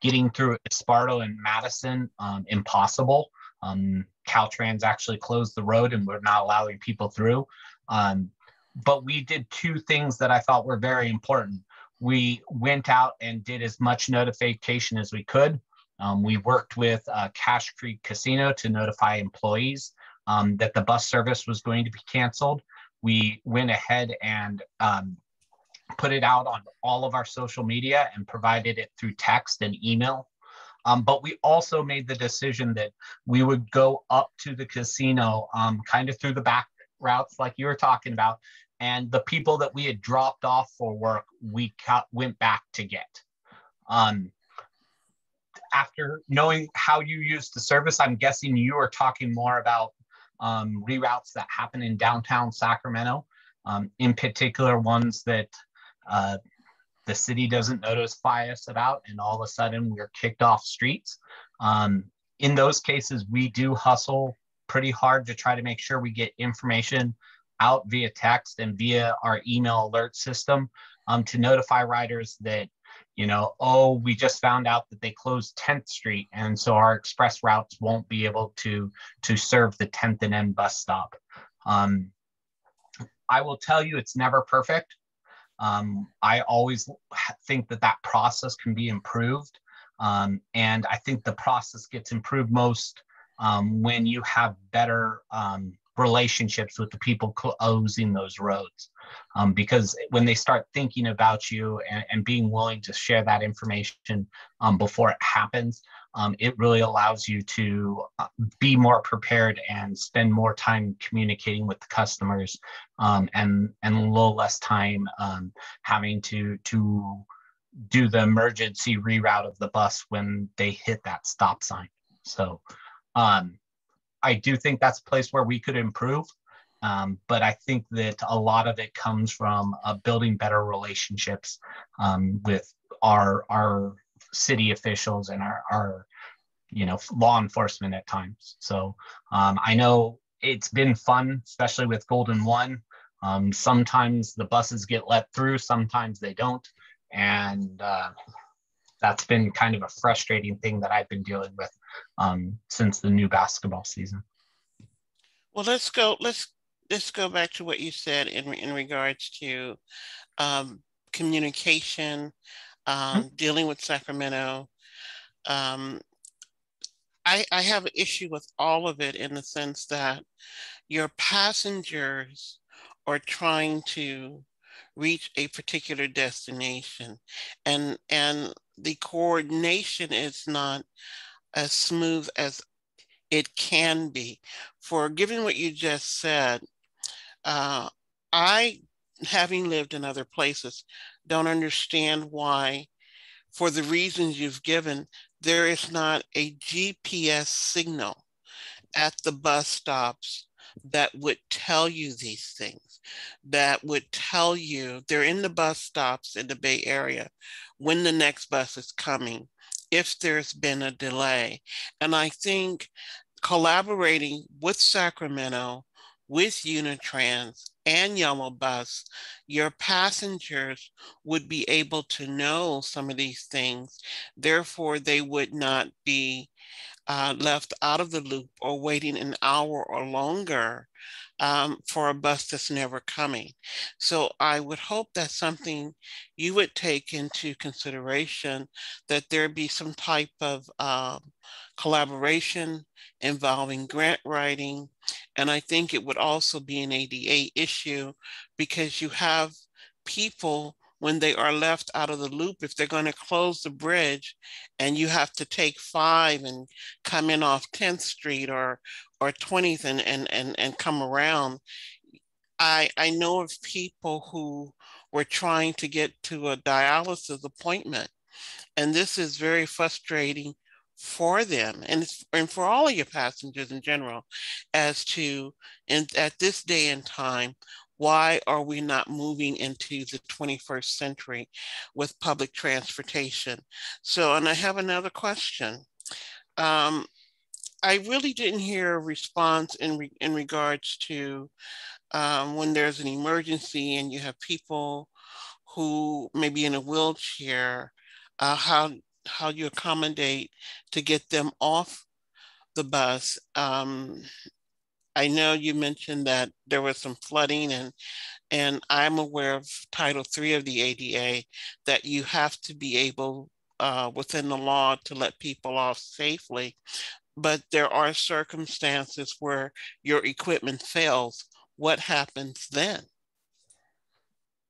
getting through Esparto and Madison impossible. Um, Caltrans actually closed the road and we're not allowing people through. Um, but we did two things that I thought were very important. We went out and did as much notification as we could. Um, we worked with uh, Cache Creek Casino to notify employees um, that the bus service was going to be canceled. We went ahead and um, put it out on all of our social media and provided it through text and email um, but we also made the decision that we would go up to the casino, um, kind of through the back routes, like you were talking about. And the people that we had dropped off for work, we went back to get. Um, after knowing how you use the service, I'm guessing you are talking more about um, reroutes that happen in downtown Sacramento, um, in particular ones that uh, the city doesn't notify us about, and all of a sudden we're kicked off streets. Um, in those cases, we do hustle pretty hard to try to make sure we get information out via text and via our email alert system um, to notify riders that, you know, oh, we just found out that they closed 10th Street, and so our express routes won't be able to to serve the 10th and N bus stop. Um, I will tell you, it's never perfect. Um, I always think that that process can be improved. Um, and I think the process gets improved most um, when you have better um, relationships with the people closing those roads. Um, because when they start thinking about you and, and being willing to share that information um, before it happens, um, it really allows you to uh, be more prepared and spend more time communicating with the customers um, and and a little less time um, having to to do the emergency reroute of the bus when they hit that stop sign. So um, I do think that's a place where we could improve. Um, but I think that a lot of it comes from uh, building better relationships um, with our our city officials and our, our you know law enforcement at times. So um, i know it's been fun especially with golden one. Um, sometimes the buses get let through sometimes they don't. And uh, that's been kind of a frustrating thing that i've been dealing with um, since the new basketball season. Well let's go let's let's go back to what you said in, in regards to um, communication um, mm-hmm. dealing with Sacramento. Um, I, I have an issue with all of it in the sense that your passengers are trying to reach a particular destination and and the coordination is not as smooth as it can be for given what you just said uh, i having lived in other places don't understand why, for the reasons you've given, there is not a GPS signal at the bus stops that would tell you these things, that would tell you they're in the bus stops in the Bay Area when the next bus is coming, if there's been a delay. And I think collaborating with Sacramento, with Unitrans, and YOLO Bus, your passengers would be able to know some of these things. Therefore, they would not be uh, left out of the loop or waiting an hour or longer um, for a bus that's never coming. So I would hope that's something you would take into consideration that there be some type of um, collaboration involving grant writing. And I think it would also be an ADA issue because you have people when they are left out of the loop, if they're going to close the bridge and you have to take five and come in off 10th Street or or 20th and and and, and come around. I I know of people who were trying to get to a dialysis appointment. And this is very frustrating for them and, and for all of your passengers in general as to and at this day and time why are we not moving into the 21st century with public transportation? So and i have another question. Um, i really didn't hear a response in, re, in regards to um, when there's an emergency and you have people who may be in a wheelchair uh, how how you accommodate to get them off the bus. Um, I know you mentioned that there was some flooding and and I'm aware of Title III of the ADA that you have to be able uh, within the law to let people off safely. But there are circumstances where your equipment fails. What happens then?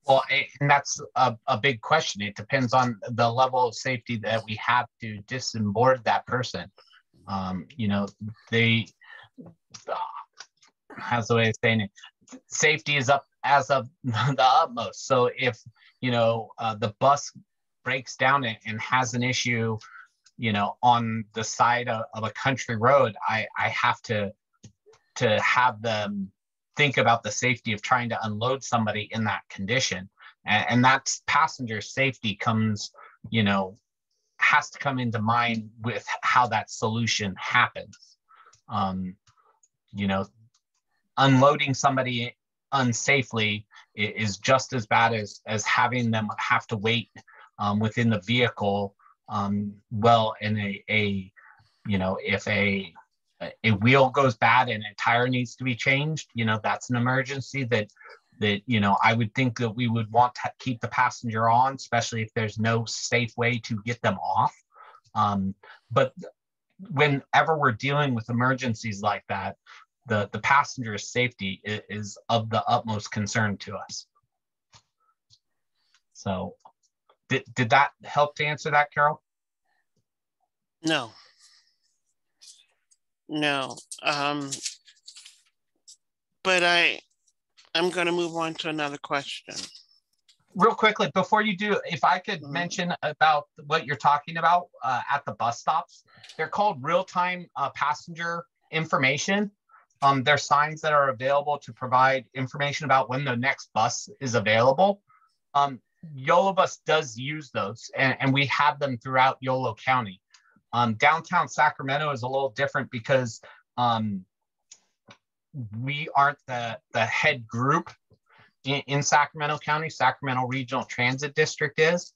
Well, and that's a, a big question. It depends on the level of safety that we have to disemboard that person. Um, you know, they, has the way of saying it, safety is up as of the utmost. So if, you know, uh, the bus breaks down and has an issue, you know, on the side of, of a country road, I, I have to, to have them think about the safety of trying to unload somebody in that condition. And, and that's passenger safety comes you know has to come into mind with how that solution happens. Um, you know unloading somebody unsafely is just as bad as as having them have to wait um, within the vehicle um, well in a, a you know if a a wheel goes bad and a tire needs to be changed, you know, that's an emergency that that you know I would think that we would want to keep the passenger on, especially if there's no safe way to get them off. Um, but whenever we're dealing with emergencies like that, the the passenger's safety is, is of the utmost concern to us. So, did did that help to answer that, Carol? No. No. Um, but I, I'm going to move on to another question. Real quickly, before you do, if I could mm -hmm. mention about what you're talking about uh, at the bus stops, they're called real-time uh, passenger information. Um, they're signs that are available to provide information about when the next bus is available. Um, YOLO Bus does use those, and, and we have them throughout Yolo County. Um, downtown Sacramento is a little different because um, we aren't the, the head group in, in, Sacramento County. Sacramento Regional Transit District is.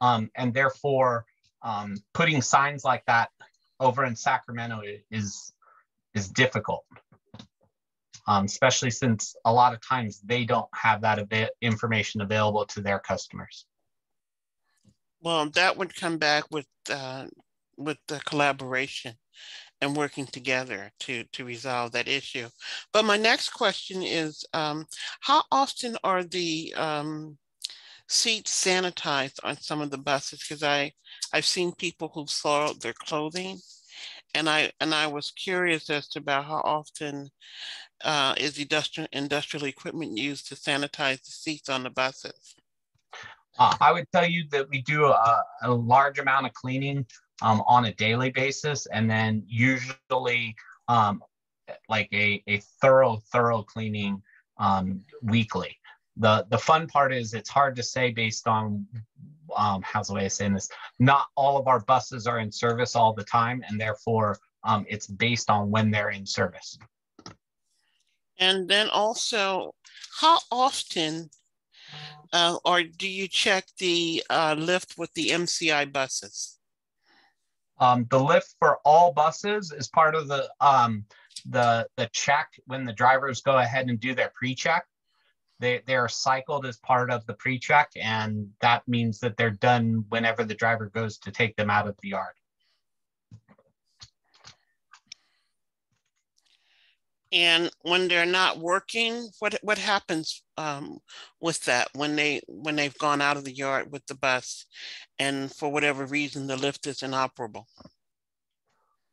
Um, and therefore, um, putting signs like that over in Sacramento is, is difficult. Um, especially since a lot of times they don't have that av information available to their customers. Well, that would come back with uh, with the collaboration and working together to, to resolve that issue. But my next question is, um, how often are the um, seats sanitized on some of the buses? Because I, I've seen people who soiled their clothing and I, and I was curious as to about how often uh, is industrial, industrial equipment used to sanitize the seats on the buses? Uh, I would tell you that we do a, a large amount of cleaning um, on a daily basis, and then usually um, like a, a thorough, thorough cleaning um, weekly. The, the fun part is it's hard to say based on um, how's the way of saying this? Not all of our buses are in service all the time, and therefore um, it's based on when they're in service. And then also, how often uh, or do you check the uh, lift with the MCI buses? Um, the lift for all buses is part of the um, the the check when the drivers go ahead and do their pre-check. They they are cycled as part of the pre-check, and that means that they're done whenever the driver goes to take them out of the yard. And when they're not working, what what happens um, with that when they when they've gone out of the yard with the bus, and for whatever reason the lift is inoperable?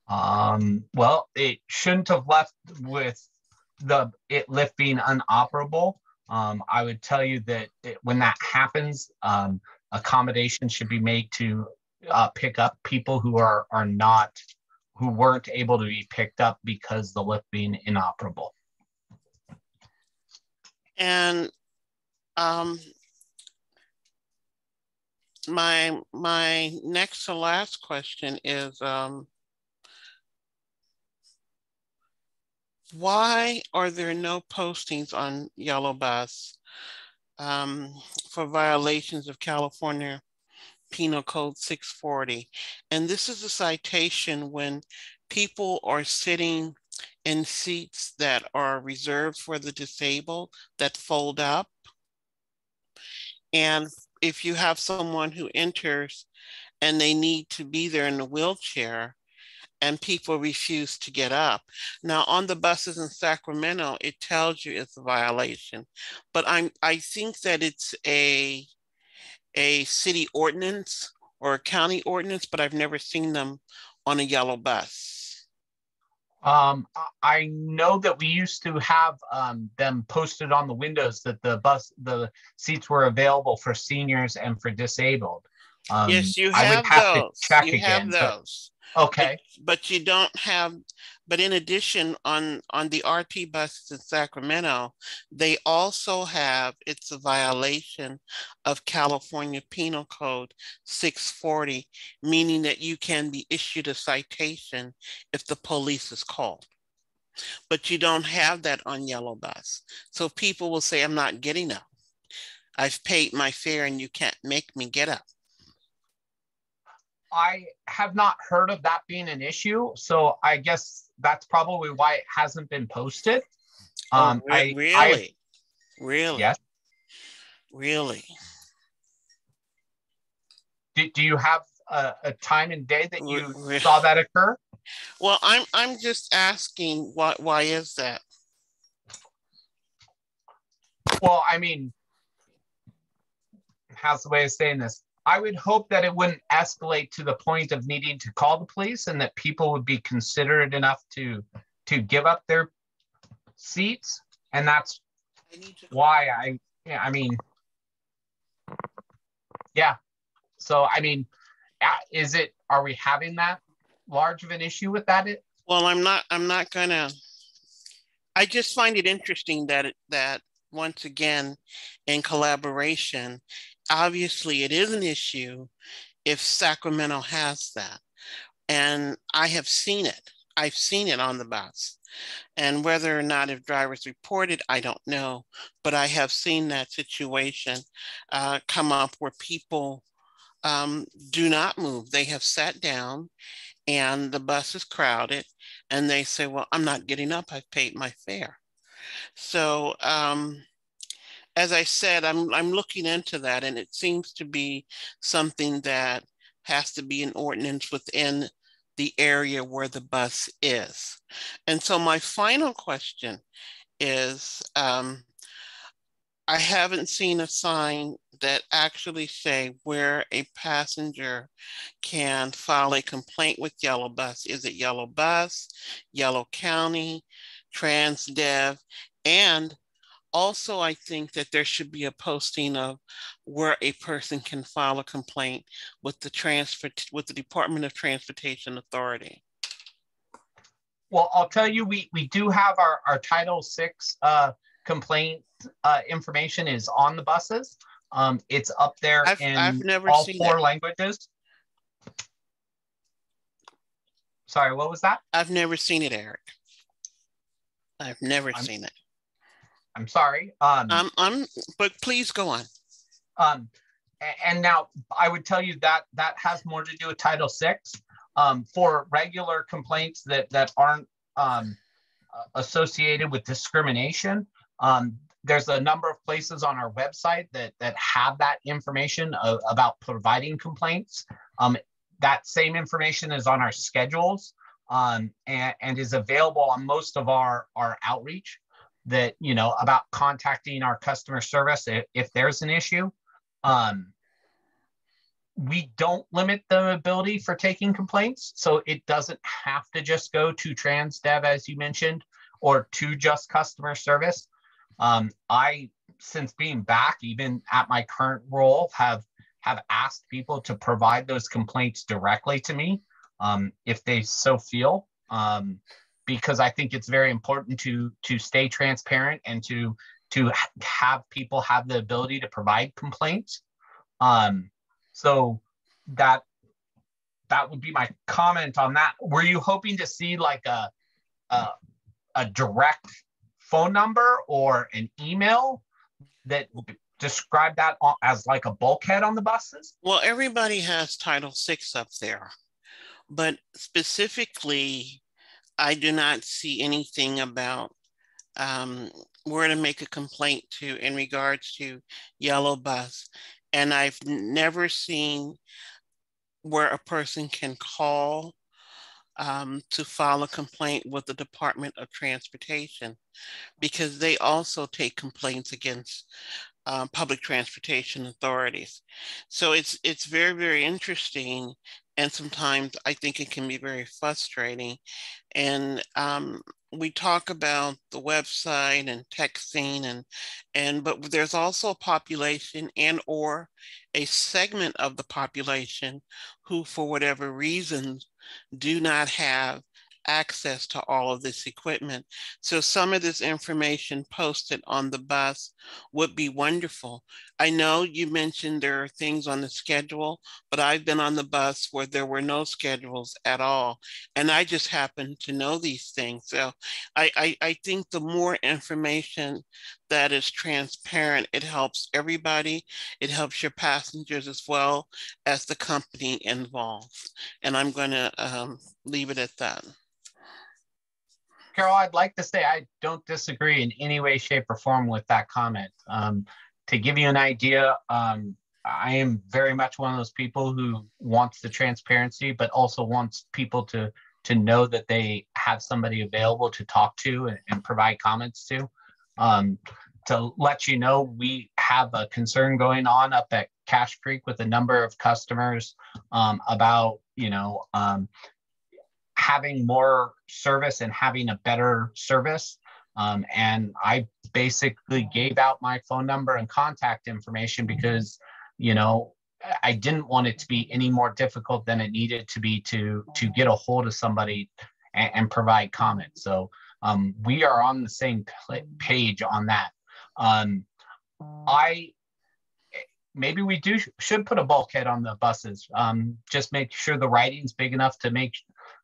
Um, well, it shouldn't have left with the it lift being unoperable. Um, I would tell you that it, when that happens, um, accommodation should be made to uh, pick up people who are are not who weren't able to be picked up because the lift being inoperable. And um, my my next to last question is um, why are there no postings on YOLO Bus um, for violations of California Penal Code 640. And this is a citation when people are sitting in seats that are reserved for the disabled that fold up. And if you have someone who enters and they need to be there in a wheelchair, and people refuse to get up. Now on the buses in Sacramento, it tells you it's a violation, but I'm I think that it's a a city ordinance or a county ordinance, but I've never seen them on a YOLO Bus. Um, I know that we used to have um, them posted on the windows that the bus, the seats were available for seniors and for disabled. Um, yes, you have, have those. you again, have those. Okay. But, but, you don't have, but in addition, on, on the RT buses in Sacramento, they also have, it's a violation of California Penal Code 640, meaning that you can be issued a citation if the police is called. But you don't have that on YOLO Bus. So people will say, I'm not getting up. I've paid my fare and you can't make me get up. I have not heard of that being an issue. So I guess that's probably why it hasn't been posted. Oh, um, oh, I, really? I, really? Yes. Really? Do, do you have a, a time and day that you really? saw that occur? Well, I'm I'm just asking why why is that? Well, I mean, how's the way of saying this? I would hope that it wouldn't escalate to the point of needing to call the police and that people would be considerate enough to to give up their seats. And that's why I yeah, I mean yeah. So I mean is it are we having that large of an issue with that? Well, I'm not I'm not gonna I just find it interesting that it, that once again in collaboration obviously it is an issue if Sacramento has that. And I have seen it. I've seen it on the bus. And whether or not if drivers report it, I don't know. But I have seen that situation uh, come up where people um, do not move. They have sat down and the bus is crowded and they say, Well, I'm not getting up. I've paid my fare. So, um, as I said, I'm, I'm looking into that and it seems to be something that has to be an ordinance within the area where the bus is. And so my final question is, um, I haven't seen a sign that actually say where a passenger can file a complaint with YOLO Bus. Is it YOLO Bus, Yolo County, TransDev, and also, I think that there should be a posting of where a person can file a complaint with the transfer with the Department of Transportation Authority. Well, I'll tell you, we we do have our our Title Six uh, complaint uh, information is on the buses. Um, it's up there I've, in I've never all seen four that. languages. Sorry, what was that? I've never seen it, Eric. I've never I'm, seen it. I'm sorry. Um, um, I'm, but please go on. Um, and now I would tell you that that has more to do with Title Six. Um, for regular complaints that that aren't um, associated with discrimination, um, there's a number of places on our website that that have that information of, about providing complaints. Um, that same information is on our schedules um, and, and is available on most of our, our outreach that, you know, about contacting our customer service if, if there's an issue. Um, we don't limit the ability for taking complaints. So it doesn't have to just go to TransDev, as you mentioned, or to just customer service. Um, I, since being back, even at my current role, have have asked people to provide those complaints directly to me um, if they so feel, um, because I think it's very important to to stay transparent and to to have people have the ability to provide complaints. Um, so that that would be my comment on that. Were you hoping to see like a a, a direct phone number or an email that describe that as like a bulkhead on the buses? Well, everybody has Title Six up there, but specifically, I do not see anything about um, where to make a complaint to in regards to YOLO Bus and I've never seen where a person can call um, to file a complaint with the Department of Transportation because they also take complaints against uh, public transportation authorities. So it's it's very very interesting, and sometimes I think it can be very frustrating. And um, we talk about the website and texting and and but there's also a population and or a segment of the population who for whatever reasons do not have access to all of this equipment. So some of this information posted on the bus would be wonderful. I know you mentioned there are things on the schedule, but I've been on the bus where there were no schedules at all. And I just happen to know these things. So I, I, I think the more information that is transparent, it helps everybody. It helps your passengers as well as the company involved. And I'm going to um, leave it at that. Carol, I'd like to say I don't disagree in any way, shape, or form with that comment. Um, to give you an idea, um, I am very much one of those people who wants the transparency, but also wants people to to know that they have somebody available to talk to and, and provide comments to. Um, to let you know, we have a concern going on up at Cache Creek with a number of customers um, about, you know, um, having more service and having a better service. Um, and I basically gave out my phone number and contact information because, you know, I didn't want it to be any more difficult than it needed to be to to get a hold of somebody and, and provide comments. So um, we are on the same page on that. Um, I maybe we do should put a bulkhead on the buses. Um, just make sure the writing's big enough to make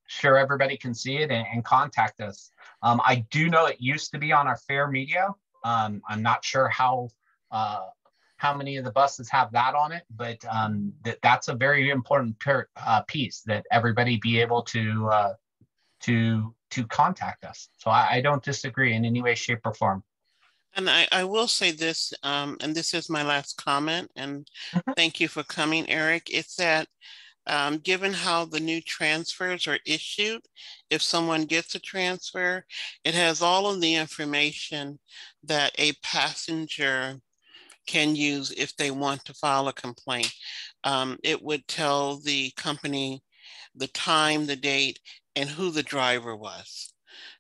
sure everybody can see it and, and contact us. Um, I do know it used to be on our fare media. Um, I'm not sure how uh, how many of the buses have that on it, but um, that that's a very important per, uh, piece that everybody be able to uh, to to contact us. So I, I, don't disagree in any way, shape, or form. And I, I will say this, um, and this is my last comment, and mm-hmm. thank you for coming, Eric. It's that um, given how the new transfers are issued, if someone gets a transfer, it has all of the information that a passenger can use if they want to file a complaint. Um, it would tell the company the time, the date, and who the driver was.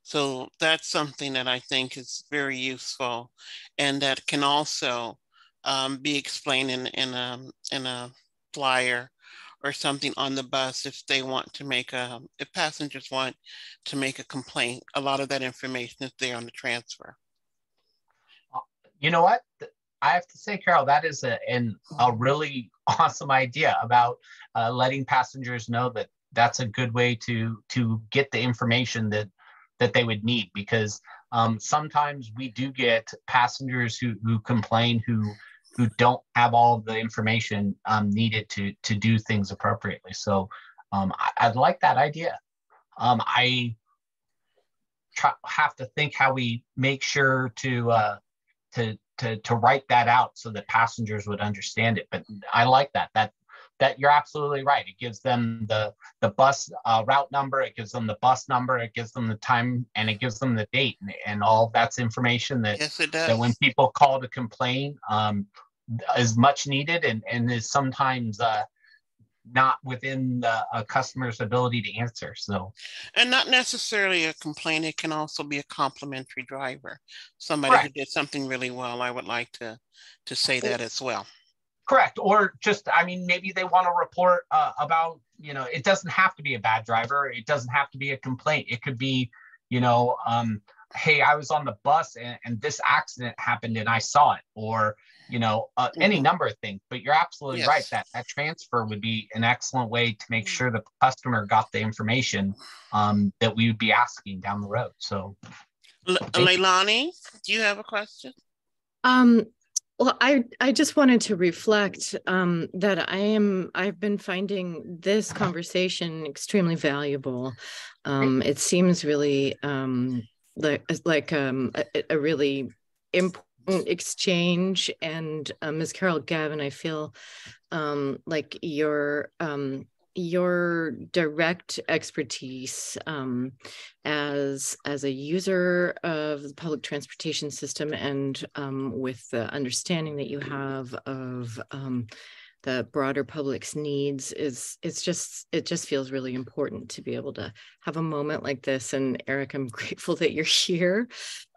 So that's something that I think is very useful and that can also um, be explained in, in, a, in a flyer or something on the bus if they want to make a, if passengers want to make a complaint. A lot of that information is there on the transfer. You know what? I have to say, Carol, that is a, an, a really awesome idea about uh, letting passengers know that that's a good way to to get the information that that they would need because um, sometimes we do get passengers who who complain who who don't have all the information um, needed to to do things appropriately. So um, I, would like that idea. Um, I try, have to think how we make sure to uh, to to to write that out so that passengers would understand it. But I like that. That that you're absolutely right. It gives them the the bus uh, route number, it gives them the bus number, it gives them the time, and it gives them the date, and, and all that's information that Yes, it that when people call to complain um, is much needed and and is sometimes uh, not within the a customer's ability to answer. So And not necessarily a complaint, it can also be a complimentary driver. Somebody who did something really well, I would like to, to say that as well. Correct. Or just, I mean, maybe they want to report uh, about, you know, it doesn't have to be a bad driver. It doesn't have to be a complaint. It could be, you know, um, hey, I was on the bus and, and this accident happened and I saw it, or, you know, uh, any Mhm. number of things. But you're absolutely right that that transfer would be an excellent way to make sure the customer got the information um, that we would be asking down the road. So, Le- Thank you. Leilani, do you have a question? Um, well, I, I just wanted to reflect um, that I am, I've been finding this conversation extremely valuable. Um, it seems really um, like, like um, a, a really important exchange. And uh, Ms. Carol Gavin, I feel um, like your um, your direct expertise um, as as a user of the public transportation system and um, with the understanding that you have of um, the broader public's needs is it's just it just feels really important to be able to have a moment like this. And eric i'm grateful that you're here.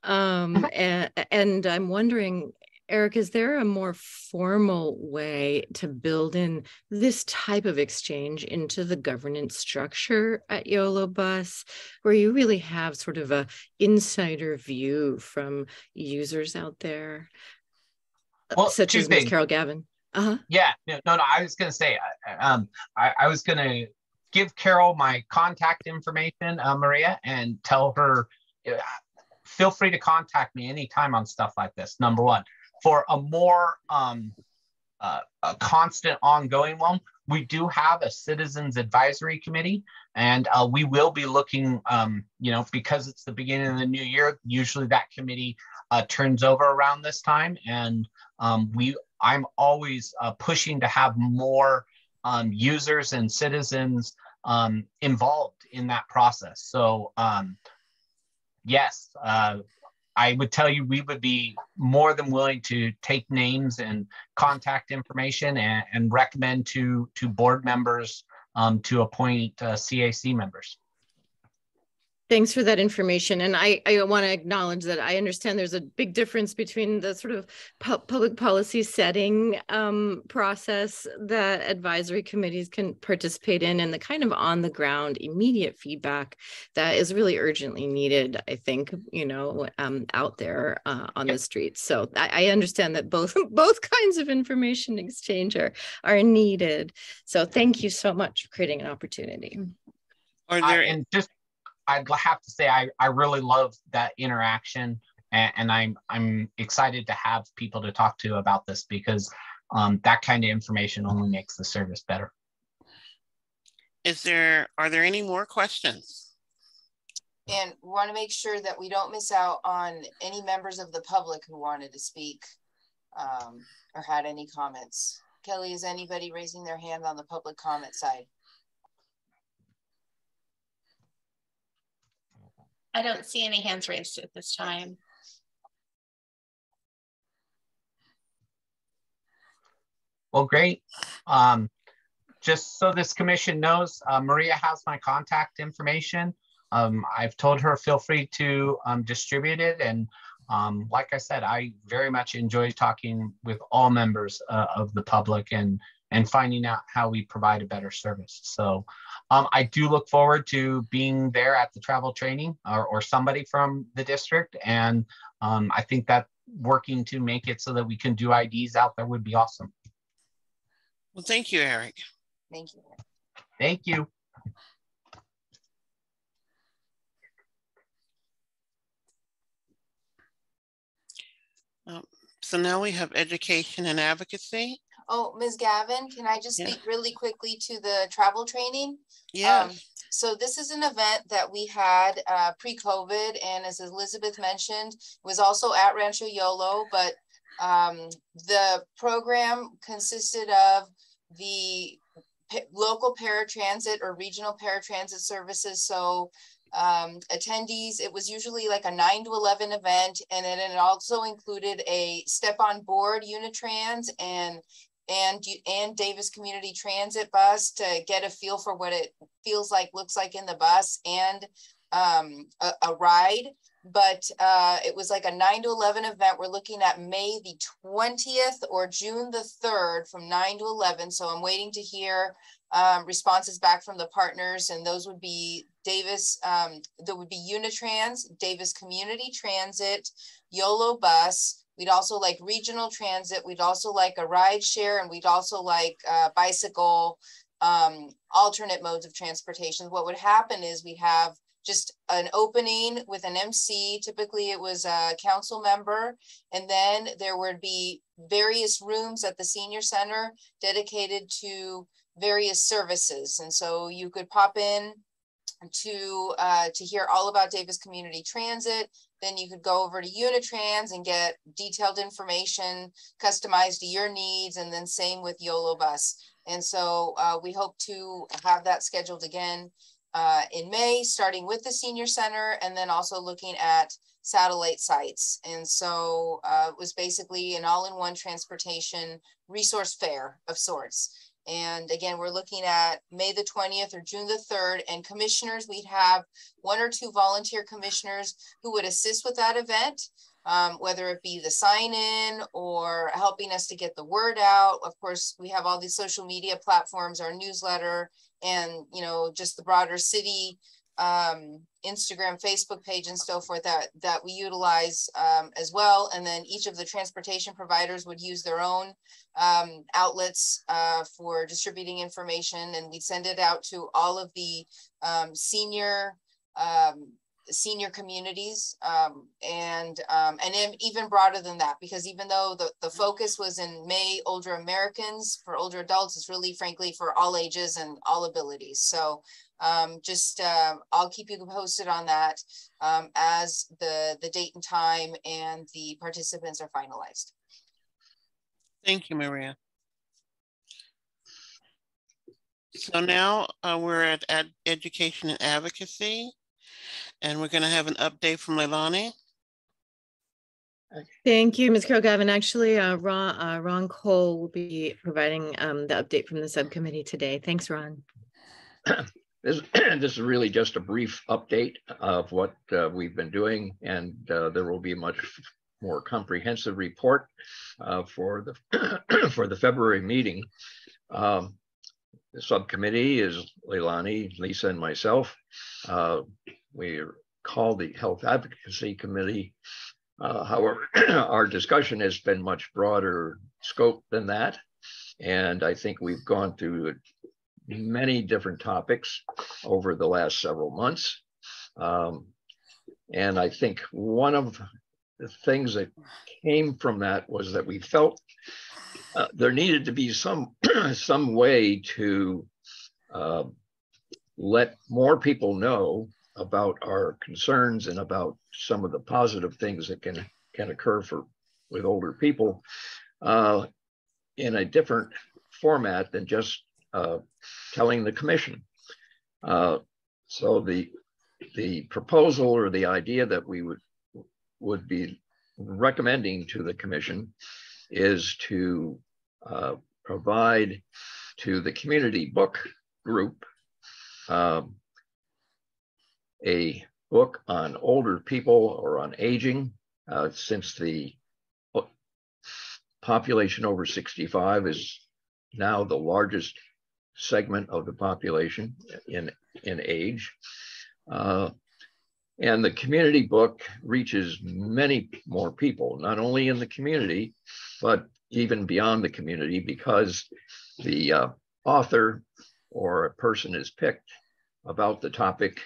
Um, and, and i'm wondering Eric, is there a more formal way to build in this type of exchange into the governance structure at YOLO Bus, where you really have sort of a insider view from users out there, Well, such as Ms. Carol Gavin? Uh-huh. Yeah, no, no, no. I was gonna say, uh, um, I, I was gonna give Carol my contact information, uh, Maria, and tell her, uh, feel free to contact me anytime on stuff like this. Number one, for a more um, uh, a constant, ongoing one, we do have a citizens advisory committee, and uh, we will be looking, um, you know, because it's the beginning of the new year. Usually, that committee uh, turns over around this time, and um, we I'm always uh, pushing to have more um, users and citizens um, involved in that process. So um, yes, uh, I would tell you we would be more than willing to take names and contact information and, and recommend to to board members um, to appoint uh, CAC members. Thanks for that information. And I, I want to acknowledge that I understand there's a big difference between the sort of pu- public policy setting um, process that advisory committees can participate in and the kind of on the ground immediate feedback that is really urgently needed, I think, you know, um, out there uh, on the streets. So I, I understand that both both kinds of information exchange are, are needed. So thank you so much for creating an opportunity. Are I- there, and just I'd have to say I, I really love that interaction and, and I'm I'm excited to have people to talk to about this because um, that kind of information only makes the service better. is there, are there any more questions? And we want to make sure that we don't miss out on any members of the public who wanted to speak um, or had any comments. Kelly, is anybody raising their hand on the public comment side? I don't see any hands raised at this time. Well, great. Um, just so this commission knows, uh, Maria has my contact information. Um, I've told her feel free to um, distribute it. And um, like I said, I very much enjoy talking with all members uh, of the public and and finding out how we provide a better service. So um, I do look forward to being there at the travel training or, or somebody from the district. And um, I think that working to make it so that we can do IDs out there would be awesome. Well, thank you, Eric. Thank you. Thank you. So now we have education and advocacy. Oh, Ms. Gavin, can I just Yeah. speak really quickly to the travel training? Yeah, Um, so this is an event that we had uh, pre-COVID, and as Elizabeth mentioned, was also at Rancho Yolo, but um, the program consisted of the local paratransit or regional paratransit services. So um, attendees, it was usually like a nine to 11 event. And then it also included a step on board Unitrans and and and Davis Community Transit bus to get a feel for what it feels like, looks like in the bus and um, a, a ride but uh, it was like a 9 to 11 event. We're looking at May the 20th or June the 3rd from 9 to 11. So I'm waiting to hear um, responses back from the partners, and those would be Davis, um, there would be Unitrans, Davis Community Transit, YOLO Bus. We'd also like regional transit. We'd also like a ride share, and we'd also like uh, bicycle um, alternate modes of transportation. What would happen is we have just an opening with an MC. Typically, it was a council member. And then there would be various rooms at the senior center dedicated to various services. And so you could pop in to uh, to hear all about Davis Community Transit. Then you could go over to Unitrans and get detailed information customized to your needs. And then same with YOLO Bus. And so uh, we hope to have that scheduled again uh, in May, starting with the senior center and then also looking at satellite sites. And so uh, it was basically an all-in-one transportation resource fair of sorts. And again, we're looking at May the 20th or June the 3rd and commissioners, we'd have one or two volunteer commissioners who would assist with that event. Um, whether it be the sign in or helping us to get the word out. Of course, we have all these social media platforms, our newsletter, and you know just the broader city um, Instagram, Facebook page, and so forth that that we utilize um, as well. And then each of the transportation providers would use their own um, outlets uh, for distributing information, and we'd send it out to all of the um, senior um, senior communities um, and and even broader than that because even though the, the focus was in May older Americans for older adults it's really frankly for all ages and all abilities so um, just uh, I'll keep you posted on that um, as the the date and time and the participants are finalized. Thank you Maria. So now uh, we're at, at education and advocacy. And we're going to have an update from Leilani. Thank you, Ms. Carol Gavin. Actually, uh, Ron, uh, Ron Cole will be providing um, the update from the subcommittee today. Thanks, Ron. This, this is really just a brief update of what uh, we've been doing, and uh, there will be a much more comprehensive report uh, for the for the February meeting. Um, the subcommittee is Leilani, Lisa, and myself. Uh, we call the Health Advocacy Committee. Uh, however, our discussion has been much broader scope than that. And I think we've gone through many different topics over the last several months. Um, and I think one of the things that came from that was that we felt uh, there needed to be some some way to uh, let more people know about our concerns and about some of the positive things that can can occur for with older people uh, in a different format than just telling the commission. Uh, so the the proposal or the idea that we would would be recommending to the commission is to uh, provide to the community book group um, a book on older people or on aging, uh, since the population over 65 is now the largest segment of the population in, in age. Uh, and the community book reaches many more people, not only in the community, but even beyond the community, because the uh, author or a person is picked about the topic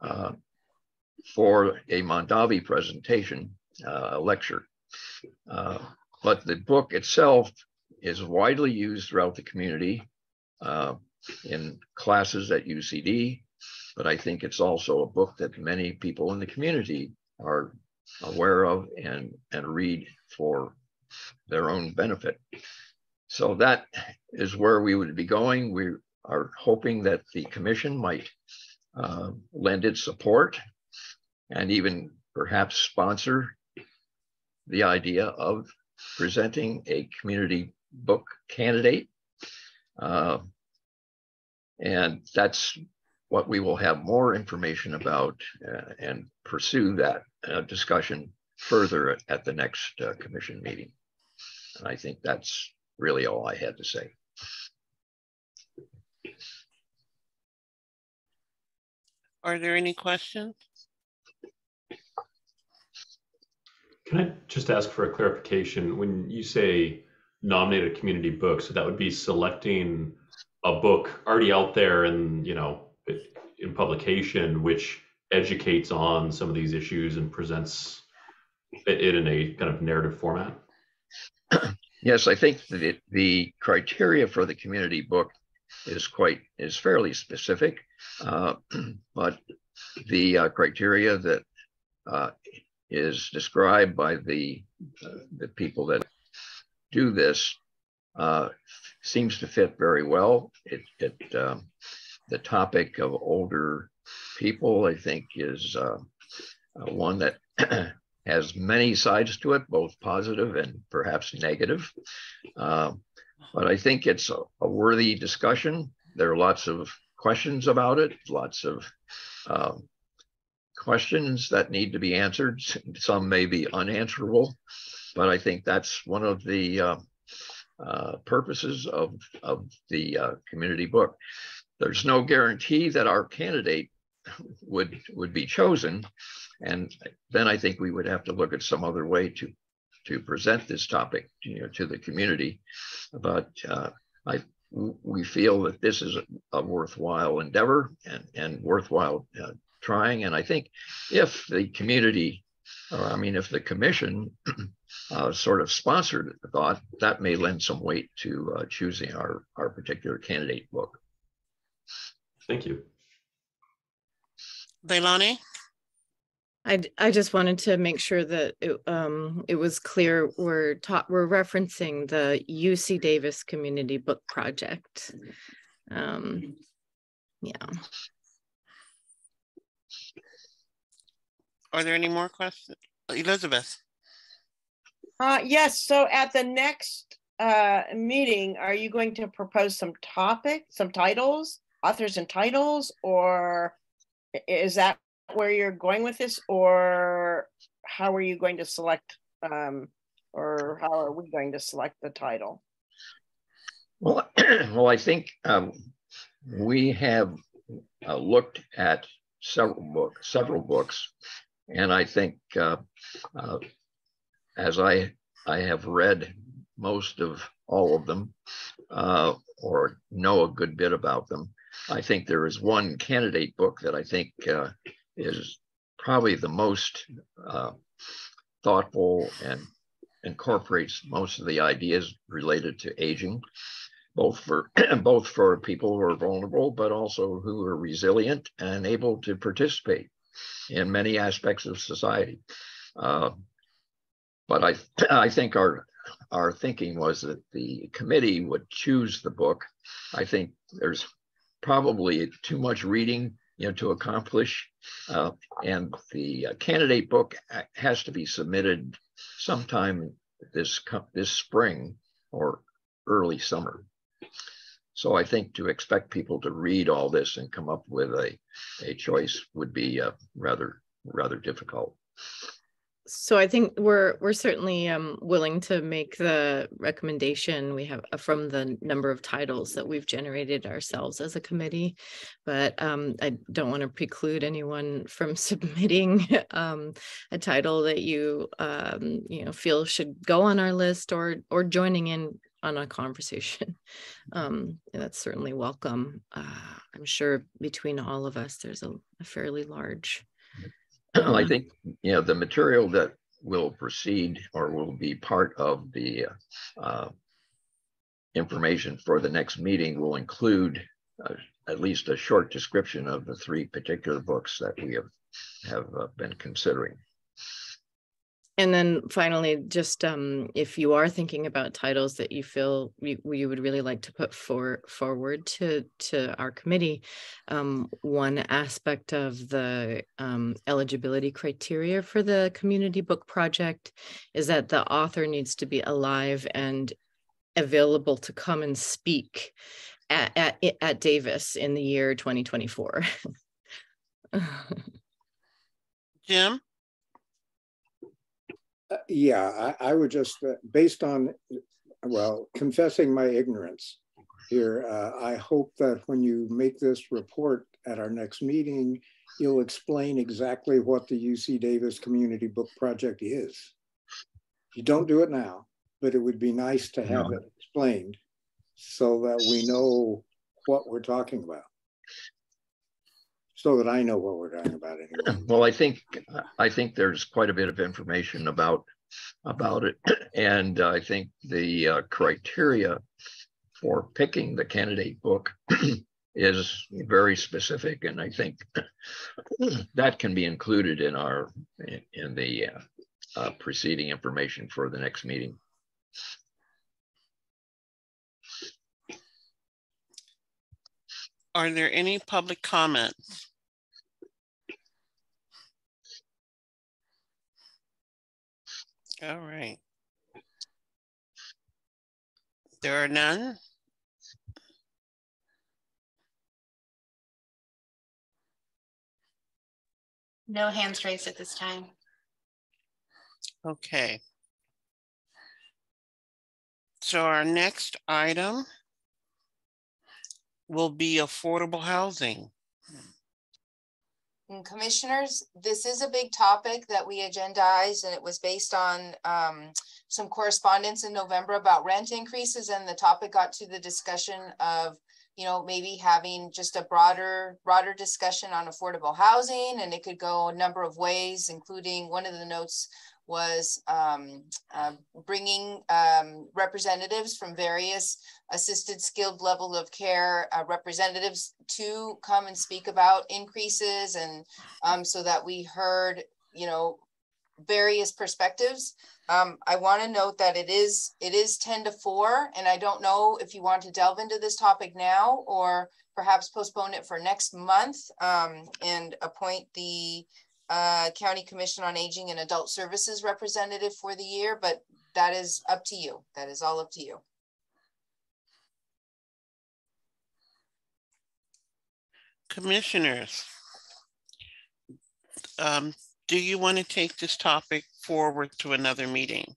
uh, for a Mondavi presentation, uh, lecture. Uh, but the book itself is widely used throughout the community uh, in classes at UCD, but I think it's also a book that many people in the community are aware of and, and read for their own benefit. So that is where we would be going. We are hoping that the commission might uh, lend its support and even perhaps sponsor the idea of presenting a community book candidate. Uh, and that's what we will have more information about uh, and pursue that uh, discussion further at, at the next uh, commission meeting. And I think that's really all I had to say. Are there any questions? Can I just ask for a clarification? When you say nominate a community book, so that would be selecting a book already out there and, you know, in publication, which educates on some of these issues and presents it in a kind of narrative format? Yes, I think that the criteria for the community book is quite is fairly specific, uh, but the uh, criteria that uh, is described by the uh, the people that do this uh, seems to fit very well. It, it um, the topic of older people, I think, is uh, uh, one that has many sides to it, both positive and perhaps negative. Uh, but I think it's a, a, worthy discussion. There are lots of questions about it, lots of um, questions that need to be answered. Some may be unanswerable, but I think that's one of the uh, uh, purposes of, of the uh, community book. There's no guarantee that our candidate would would be chosen, and then I think we would have to look at some other way to to present this topic you know, to the community. But uh, I we feel that this is a, worthwhile endeavor and and worthwhile uh, trying. And I think if the community, I mean, if the commission uh, sort of sponsored the thought, that may lend some weight to uh, choosing our our particular candidate book. Thank you. Leilani? I, I just wanted to make sure that it, um, it was clear we're taught we're referencing the UC Davis Community Book Project. Um, yeah. Are there any more questions? Elizabeth. Uh, yes, so at the next uh, meeting, are you going to propose some topics, some titles, authors and titles, or is that where you're going with this, or how are you going to select, um, or how are we going to select the title? Well, well, I think um, we have uh, looked at several books, several books, and I think uh, uh, as I I have read most of all of them, uh, or know a good bit about them, I think there is one candidate book that I think uh, is probably the most uh, thoughtful and incorporates most of the ideas related to aging, both for both for people who are vulnerable, but also who are resilient and able to participate in many aspects of society. Uh, but I I think our our thinking was that the committee would choose the book. I think there's probably too much reading you know, to accomplish. Uh, and the uh, candidate book has to be submitted sometime this this spring or early summer. So I think to expect people to read all this and come up with a, a choice would be uh, rather rather difficult. So I think we're we're certainly um, willing to make the recommendation we have uh, from the number of titles that we've generated ourselves as a committee, but um, I don't want to preclude anyone from submitting um, a title that you um, you know feel should go on our list or or joining in on a conversation. Um, that's certainly welcome. Uh, I'm sure between all of us, there's a, a fairly large I mm-hmm. think you know the material that will proceed or will be part of the uh, information for the next meeting will include uh, at least a short description of the three particular books that we have have uh, been considering. And then finally, just um, if you are thinking about titles that you feel you, you would really like to put for, forward to, to our committee, um, one aspect of the um, eligibility criteria for the community book project is that the author needs to be alive and available to come and speak at, at, at Davis in the year 2024. Jim? Uh, yeah, I, I would just, uh, based on, well, confessing my ignorance here, uh, I hope that when you make this report at our next meeting, you'll explain exactly what the UC Davis Community Book Project is. You don't do it now, but it would be nice to have it explained so that we know what we're talking about. So that I know what we're talking about anyway. Well, I think I think there's quite a bit of information about about it, and I think the uh, criteria for picking the candidate book is very specific, and I think that can be included in our in the uh, uh, preceding information for the next meeting. Are there any public comments? All right. There are none. No hands raised at this time. Okay. So our next item will be affordable housing. And commissioners, this is a big topic that we agendized and it was based on um, some correspondence in November about rent increases and the topic got to the discussion of, you know, maybe having just a broader, broader discussion on affordable housing and it could go a number of ways, including one of the notes was um, uh, bringing um, representatives from various assisted skilled level of care uh, representatives to come and speak about increases and um, so that we heard, you know, various perspectives. Um, I want to note that it is it is 10 to 4 and I don't know if you want to delve into this topic now or perhaps postpone it for next month um, and appoint the uh, County Commission on Aging and Adult Services representative for the year, but that is up to you. That is all up to you. Commissioners, um, do you want to take this topic forward to another meeting?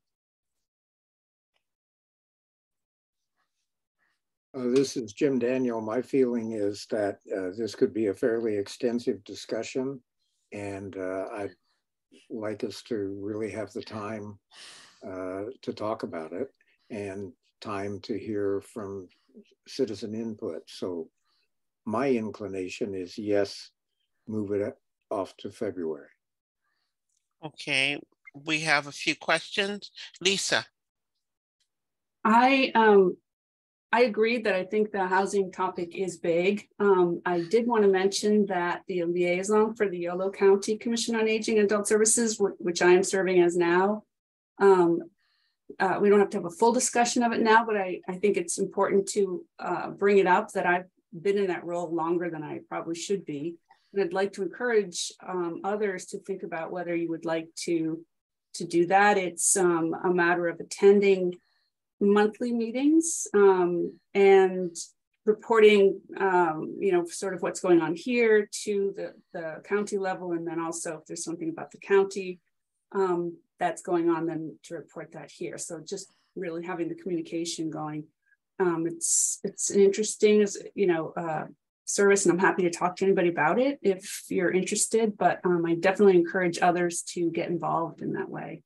Uh, this is Jim Daniel. My feeling is that uh, this could be a fairly extensive discussion and uh, I'd like us to really have the time uh, to talk about it and time to hear from citizen input. So my inclination is yes, move it off to February. Okay, we have a few questions. Lisa. I um I agree that I think the housing topic is big. Um, I did want to mention that the liaison for the Yolo County Commission on Aging and Adult Services, which I am serving as now, um, uh, we don't have to have a full discussion of it now, but I, I think it's important to uh, bring it up that I've been in that role longer than I probably should be. And I'd like to encourage um, others to think about whether you would like to, to do that. It's um, a matter of attending monthly meetings um, and reporting, um, you know, sort of what's going on here to the, the county level. And then also if there's something about the county um, that's going on, then to report that here. So just really having the communication going. Um, it's it's an interesting, you know, uh, service and I'm happy to talk to anybody about it if you're interested, but um, I definitely encourage others to get involved in that way.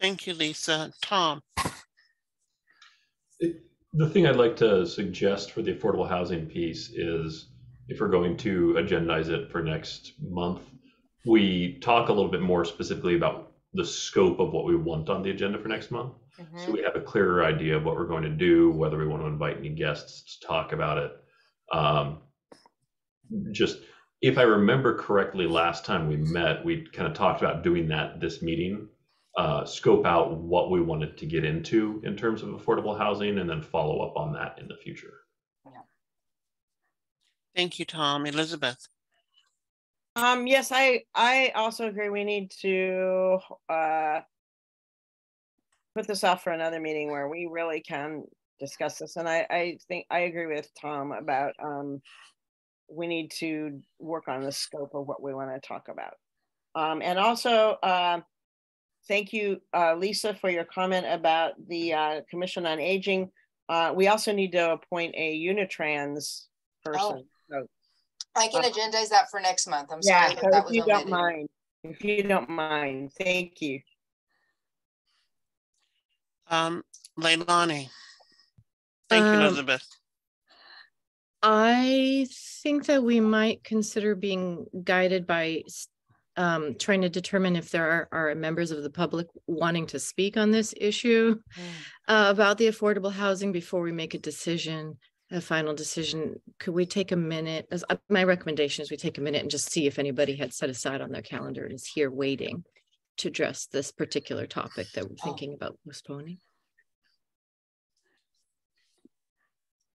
Thank you, Lisa. Tom. The thing I'd like to suggest for the affordable housing piece is if we're going to agendize it for next month, we talk a little bit more specifically about the scope of what we want on the agenda for next month. Mm-hmm. So we have a clearer idea of what we're going to do, whether we want to invite any guests to talk about it. Um, just if I remember correctly, last time we met, we kind of talked about doing that this meeting, uh, scope out what we wanted to get into in terms of affordable housing, and then follow up on that in the future. Thank you, Tom. Elizabeth. Um, yes, I, I also agree. We need to, uh, put this off for another meeting where we really can discuss this. And I, I think, I agree with Tom about, um, we need to work on the scope of what we want to talk about. Um, and also, uh, thank you, uh, Lisa, for your comment about the, uh, Commission on Aging. Uh, we also need to appoint a unitrans person. So I can Uh, agendize that for next month. I'm yeah, sorry that so that if was you don't mind, if you don't mind, thank you. Um, Leilani. Thank you, Um, Elizabeth. I think that we might consider being guided by s- um, trying to determine if there are, are members of the public wanting to speak on this issue uh, about the affordable housing before we make a decision, a final decision. Could we take a minute? As uh, my recommendation is we take a minute and just see if anybody had set aside on their calendar and is here waiting to address this particular topic that we're Oh. thinking about postponing.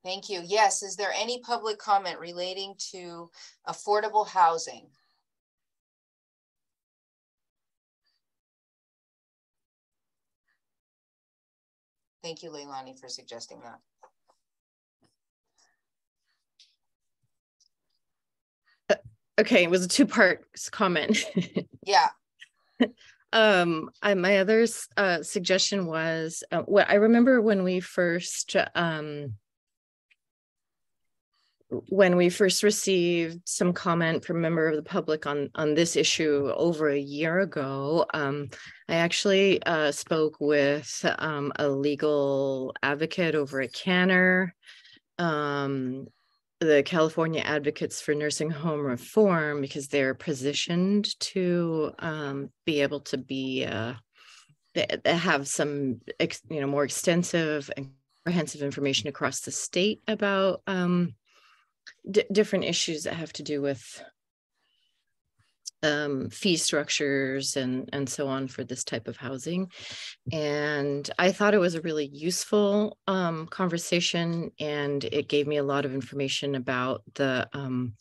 Thank you. Yes, is there any public comment relating to affordable housing? Thank you, Leilani, for suggesting that. Okay, it was a two-part comment. Yeah, Um, I, my other uh, suggestion was, uh, what I remember when we first, um, when we first received some comment from a member of the public on, on this issue over a year ago, um, I actually, uh, spoke with, um, a legal advocate over at CANHR, um, the California Advocates for Nursing Home Reform because they're positioned to um, be able to be uh, have some you know more extensive and comprehensive information across the state about um, d- different issues that have to do with um, fee structures and and so on for this type of housing. And i thought it was a really useful um, conversation and it gave me a lot of information about the um,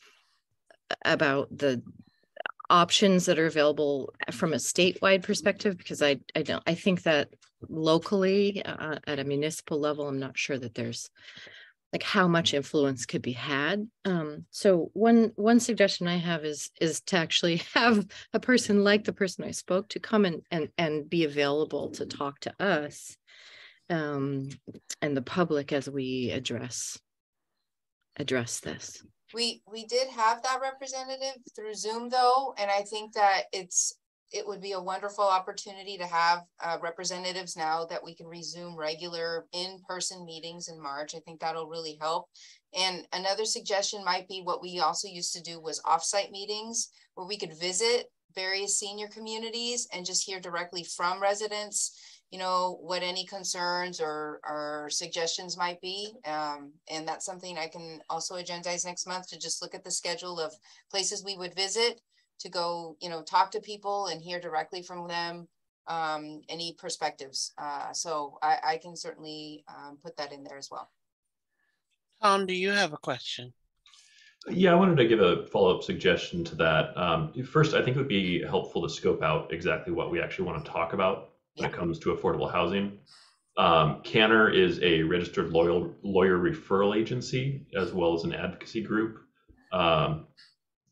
about the options that are available from a statewide perspective because i i don't i think that locally uh, at a municipal level i'm not sure that there's like how much influence could be had. Um so one one suggestion i have is is to actually have a person like the person i spoke to come and and, and be available to talk to us um and the public as we address address this. We, we did have that representative through Zoom though, and I think that it's, it would be a wonderful opportunity to have uh, representatives now that we can resume regular in-person meetings in March. I think that'll really help. And another suggestion might be what we also used to do was offsite meetings where we could visit various senior communities and just hear directly from residents, you know, what any concerns or, or suggestions might be. Um, and that's something I can also agendize next month to just look at the schedule of places we would visit to go, you know, talk to people and hear directly from them, um, any perspectives. Uh, so I, I can certainly, um, put that in there as well. Tom, do you have a question? Yeah, I wanted to give a follow-up suggestion to that. Um, first, I think it would be helpful to scope out exactly what we actually want to talk about when it comes to affordable housing. Um, CANHR is a registered loyal lawyer referral agency as well as an advocacy group, um,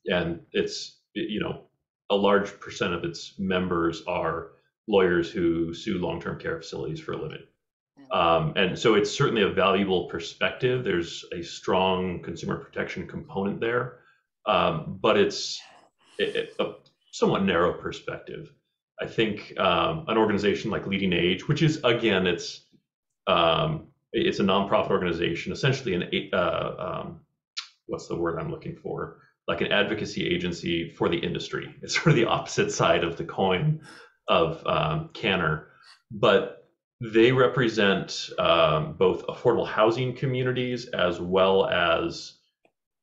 and it's you know a large percent of its members are lawyers who sue long-term care facilities for a living. Um, and so it's certainly a valuable perspective. There's a strong consumer protection component there, um, but it's a, a somewhat narrow perspective. I think um, an organization like LeadingAge, which is again, it's um, it's a nonprofit organization, essentially an uh, um, what's the word I'm looking for? Like an advocacy agency for the industry. It's sort of the opposite side of the coin of um, CANHR, but they represent um, both affordable housing communities as well as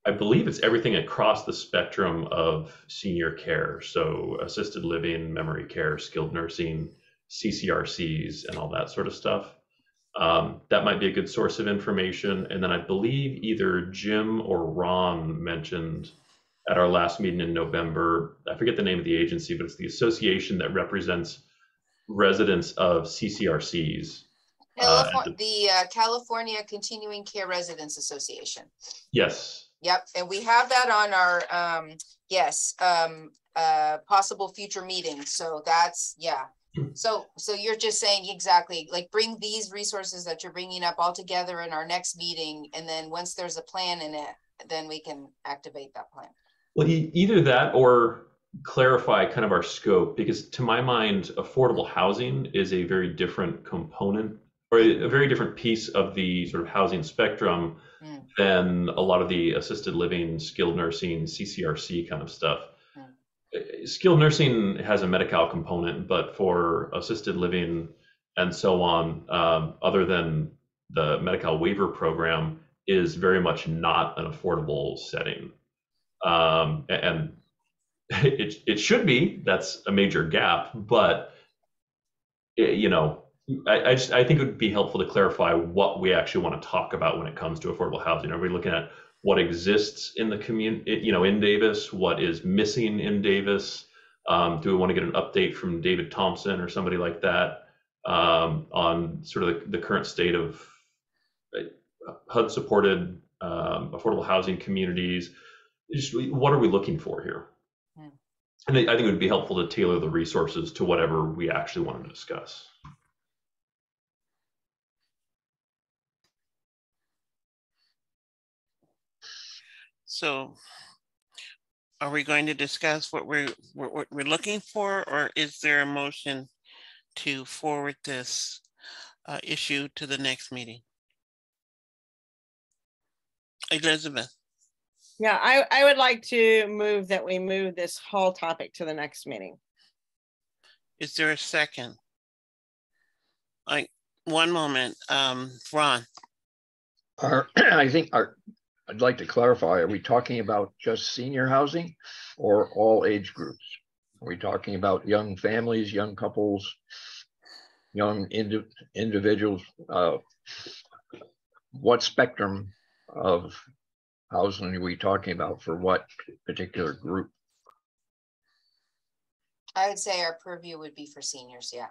I believe it's everything across the spectrum of senior care. So assisted living, memory care, skilled nursing, CCRCs, and all that sort of stuff. Um, that might be a good source of information. And then I believe either Jim or Ron mentioned at our last meeting in November, I forget the name of the agency, but it's the association that represents residents of CCRCs. Uh, Californ- the uh, California Continuing Care Residents Association. Yes, Yep, and we have that on our, um, yes, um, uh, possible future meetings, so that's, yeah. So, so you're just saying exactly, like, bring these resources that you're bringing up all together in our next meeting, and then once there's a plan in it, then we can activate that plan. Well, e- either that or clarify kind of our scope, because to my mind, affordable housing is a very different component or a very different piece of the sort of housing spectrum Mm. than a lot of the assisted living, skilled nursing, CCRC kind of stuff. Mm. Skilled nursing has a Medi-Cal component, but for assisted living and so on, um, other than the Medi-Cal waiver program, is very much not an affordable setting. Um, and it, it should be, that's a major gap, but eh, you know, I, I just I think it would be helpful to clarify what we actually want to talk about when it comes to affordable housing. Are we looking at what exists in the community, you know, in Davis, what is missing in Davis? Um, do we want to get an update from David Thompson or somebody like that um, on sort of the, the current state of uh, HUD-supported um, affordable housing communities? Just what are we looking for here? Hmm. And I think it would be helpful to tailor the resources to whatever we actually want to discuss. So are we going to discuss what we're, what what we're looking for, or is there a motion to forward this uh, issue to the next meeting? Elizabeth, Yeah, I, I would like to move that we move this whole topic to the next meeting. is there a second? Like, one moment, um, Ron, Are, I think our, I'd like to clarify, are we talking about just senior housing or all age groups? Are we talking about young families, young couples, young indi- individuals? Uh, What spectrum of housing are we talking about for what particular group? I would say our purview would be for seniors, yeah.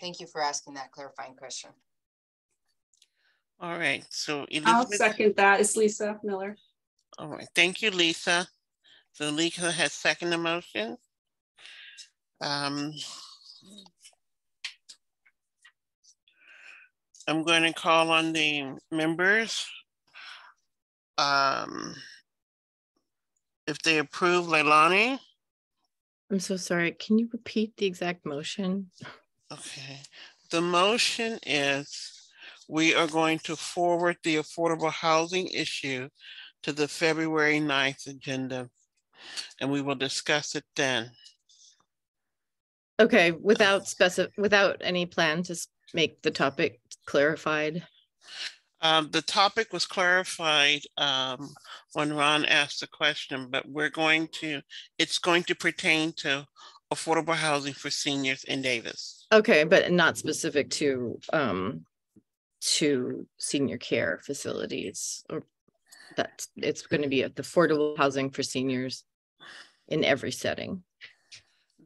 Thank you for asking that clarifying question. all right, so I'll second that. It's Lisa Miller. all right, thank you, Lisa. So Lisa has second the motion. Um, I'm going to call on the members. Um, if they approve Leilani, I'm so sorry. Can you repeat the exact motion? okay. The motion is we are going to forward the affordable housing issue to the February 9th agenda. And we will discuss it then. Okay, without specific, without any plan to make the topic clarified. Um, the topic was clarified um, when Ron asked the question, but we're going to, it's going to pertain to affordable housing for seniors in Davis. Okay, but not specific to um to senior care facilities or that it's going to be at the affordable housing for seniors in every setting.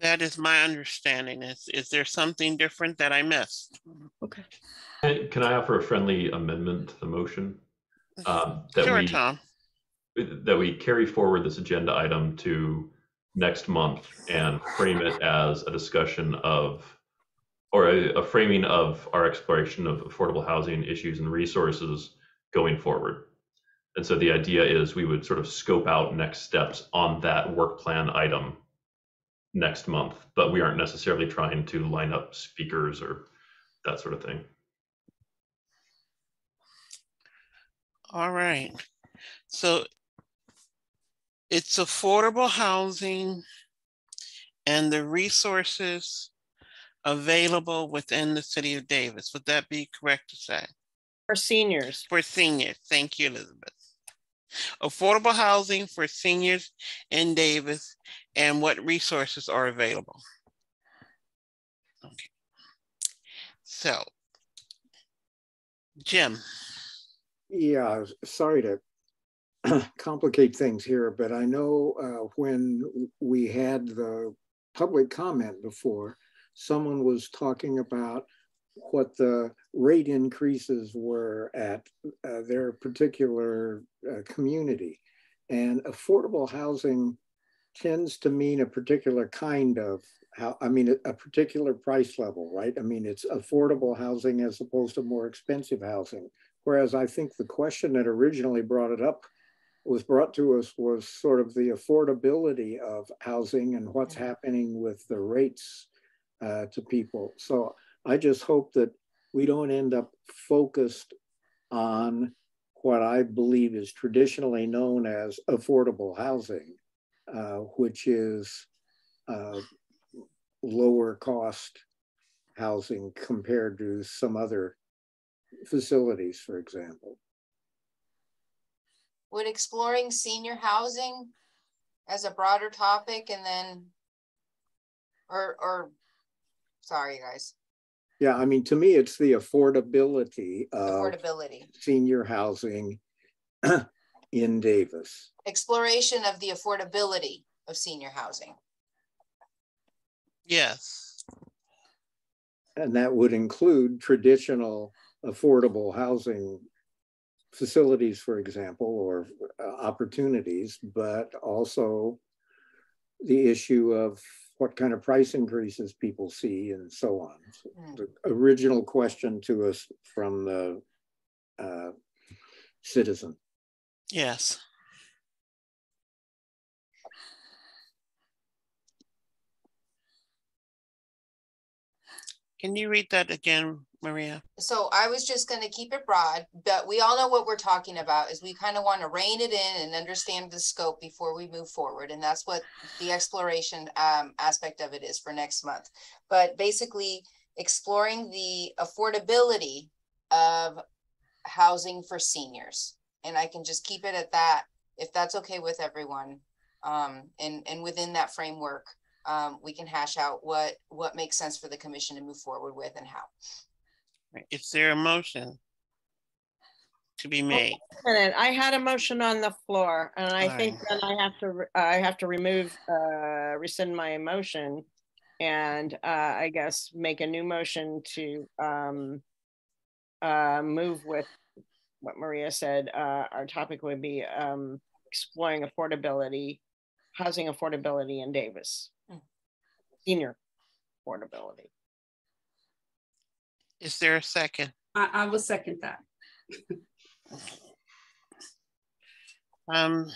That is my understanding. Is, is there something different that I missed? Okay. Can can I offer a friendly amendment to the motion? Um, That Sure, we, Tom. that we carry forward this agenda item to next month and frame it as a discussion of, or a a framing of our exploration of affordable housing issues and resources going forward. And so the idea is we would sort of scope out next steps on that work plan item next month, but we aren't necessarily trying to line up speakers or that sort of thing. All right. So it's affordable housing and the resources available within the city of Davis. Would that be correct to say? For seniors. For seniors. Thank you, Elizabeth. Affordable housing for seniors in Davis and what resources are available. Okay. So, Jim. Yeah, sorry to complicate things here, but I know uh, when we had the public comment before, someone was talking about what the rate increases were at uh, their particular uh, community. And affordable housing tends to mean a particular kind of how I mean a, a, particular price level, right? I mean it's affordable housing as opposed to more expensive housing. Whereas I think the question that originally brought it up was brought to us was sort of the affordability of housing and what's mm-hmm. happening with the rates uh, to people. So I just hope that we don't end up focused on what I believe is traditionally known as affordable housing, uh, which is uh, lower cost housing compared to some other facilities, for example. Would exploring senior housing as a broader topic and then, or, or, sorry guys. Yeah, I mean, to me, it's the affordability of affordability. senior housing in Davis. Exploration of the affordability of senior housing. Yes. And that would include traditional affordable housing facilities, for example, or uh, opportunities, but also the issue of what kind of price increases people see and so on. So mm. the original question to us from the uh, citizen. Yes. Can you read that again, Maria? So I was just going to keep it broad, but we all know what we're talking about is we kind of want to rein it in and understand the scope before we move forward. And that's what the exploration um, aspect of it is for next month. But basically exploring the affordability of housing for seniors. And I can just keep it at that if that's okay with everyone. Um, and, and within that framework, um, we can hash out what what makes sense for the commission to move forward with and how. Is there a motion to be made? I had a motion on the floor and I All think right. then I have to, I have to remove, uh, rescind my motion and uh, I guess make a new motion to um, uh, move with what Maria said. Uh, our topic would be um, exploring affordability, housing affordability in Davis senior affordability. Is there a second? I, I will second that. um,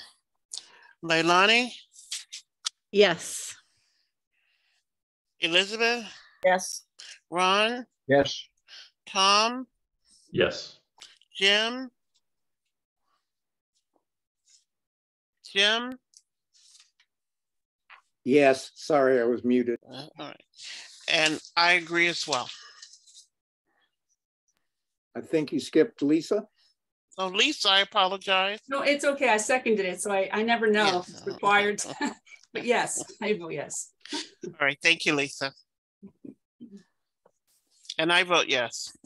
Leilani? Yes. Elizabeth? Yes. Ron? Yes. Tom? Yes. Jim? Jim? Yes, sorry, I was muted. Uh, all right. And I agree as well. I think you skipped Lisa. Oh, Lisa, I apologize. No, it's okay. I seconded it, so I, I never know yes. if it's required. but yes, I vote yes. All right, thank you, Lisa. And I vote yes.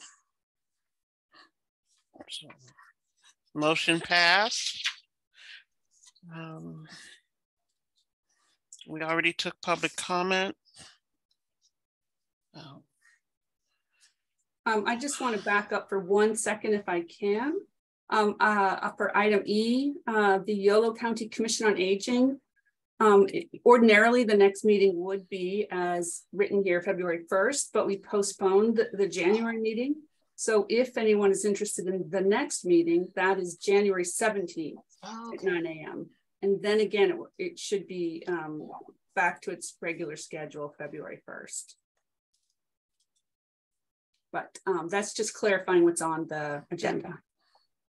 Motion passed. Um, we already took public comment. Oh. Um, I just want to back up for one second if I can. Um, uh, for item E, uh, the Yolo County Commission on Aging. Um, ordinarily, the next meeting would be as written here February 1st, but we postponed the, the January meeting. So if anyone is interested in the next meeting, that is January 17th oh, okay. at 9 a.m. And then again, it, it should be um, back to its regular schedule February 1st. But um, that's just clarifying what's on the agenda.